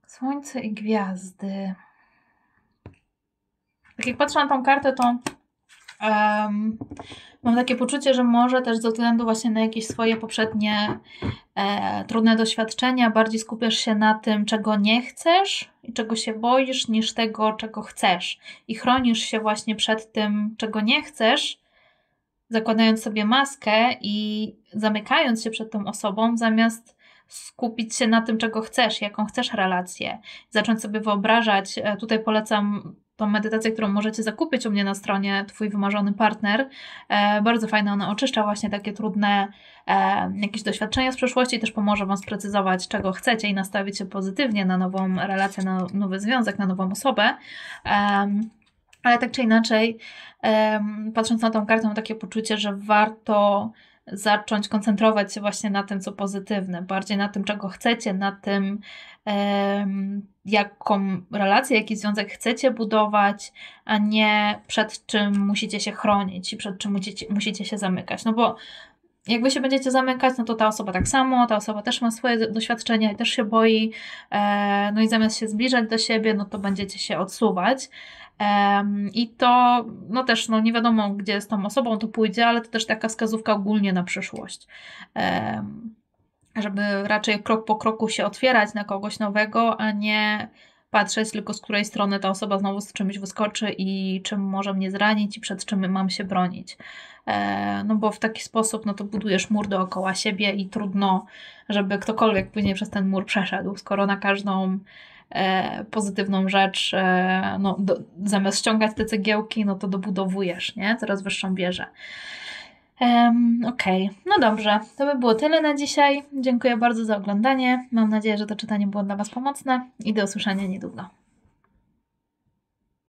Słońce i gwiazdy. Tak jak patrzę na tą kartę, to um, mam takie poczucie, że może też ze względu właśnie na jakieś swoje poprzednie e, trudne doświadczenia, bardziej skupiasz się na tym, czego nie chcesz i czego się boisz, niż tego, czego chcesz. I chronisz się właśnie przed tym, czego nie chcesz, zakładając sobie maskę i zamykając się przed tą osobą, zamiast skupić się na tym, czego chcesz, jaką chcesz relację, zacząć sobie wyobrażać. E, tutaj polecam tą medytację, którą możecie zakupić u mnie na stronie Twój wymarzony partner. E, bardzo fajna, ona oczyszcza właśnie takie trudne e, jakieś doświadczenia z przeszłości, też pomoże Wam sprecyzować, czego chcecie i nastawić się pozytywnie na nową relację, na nowy związek, na nową osobę. E, ale tak czy inaczej, patrząc na tą kartę, mam takie poczucie, że warto zacząć koncentrować się właśnie na tym, co pozytywne, bardziej na tym, czego chcecie, na tym, jaką relację, jaki związek chcecie budować, a nie przed czym musicie się chronić i przed czym musicie, musicie się zamykać. No bo jak wy się będziecie zamykać, no to ta osoba tak samo, ta osoba też ma swoje doświadczenia i też się boi, e, no i zamiast się zbliżać do siebie, no to będziecie się odsuwać. I to no też no nie wiadomo, gdzie z tą osobą to pójdzie, ale to też taka wskazówka ogólnie na przyszłość. Żeby raczej krok po kroku się otwierać na kogoś nowego, a nie patrzeć tylko z której strony ta osoba znowu z czymś wyskoczy i czym może mnie zranić i przed czym mam się bronić. E, no bo w taki sposób no to budujesz mur dookoła siebie i trudno, żeby ktokolwiek później przez ten mur przeszedł, skoro na każdą pozytywną rzecz, e, no, do, zamiast ściągać te cegiełki, no to dobudowujesz, nie? Coraz wyższą wieżę. Um, Okej, okay. no dobrze, to by było tyle na dzisiaj. Dziękuję bardzo za oglądanie. Mam nadzieję, że to czytanie było dla Was pomocne i do usłyszenia niedługo.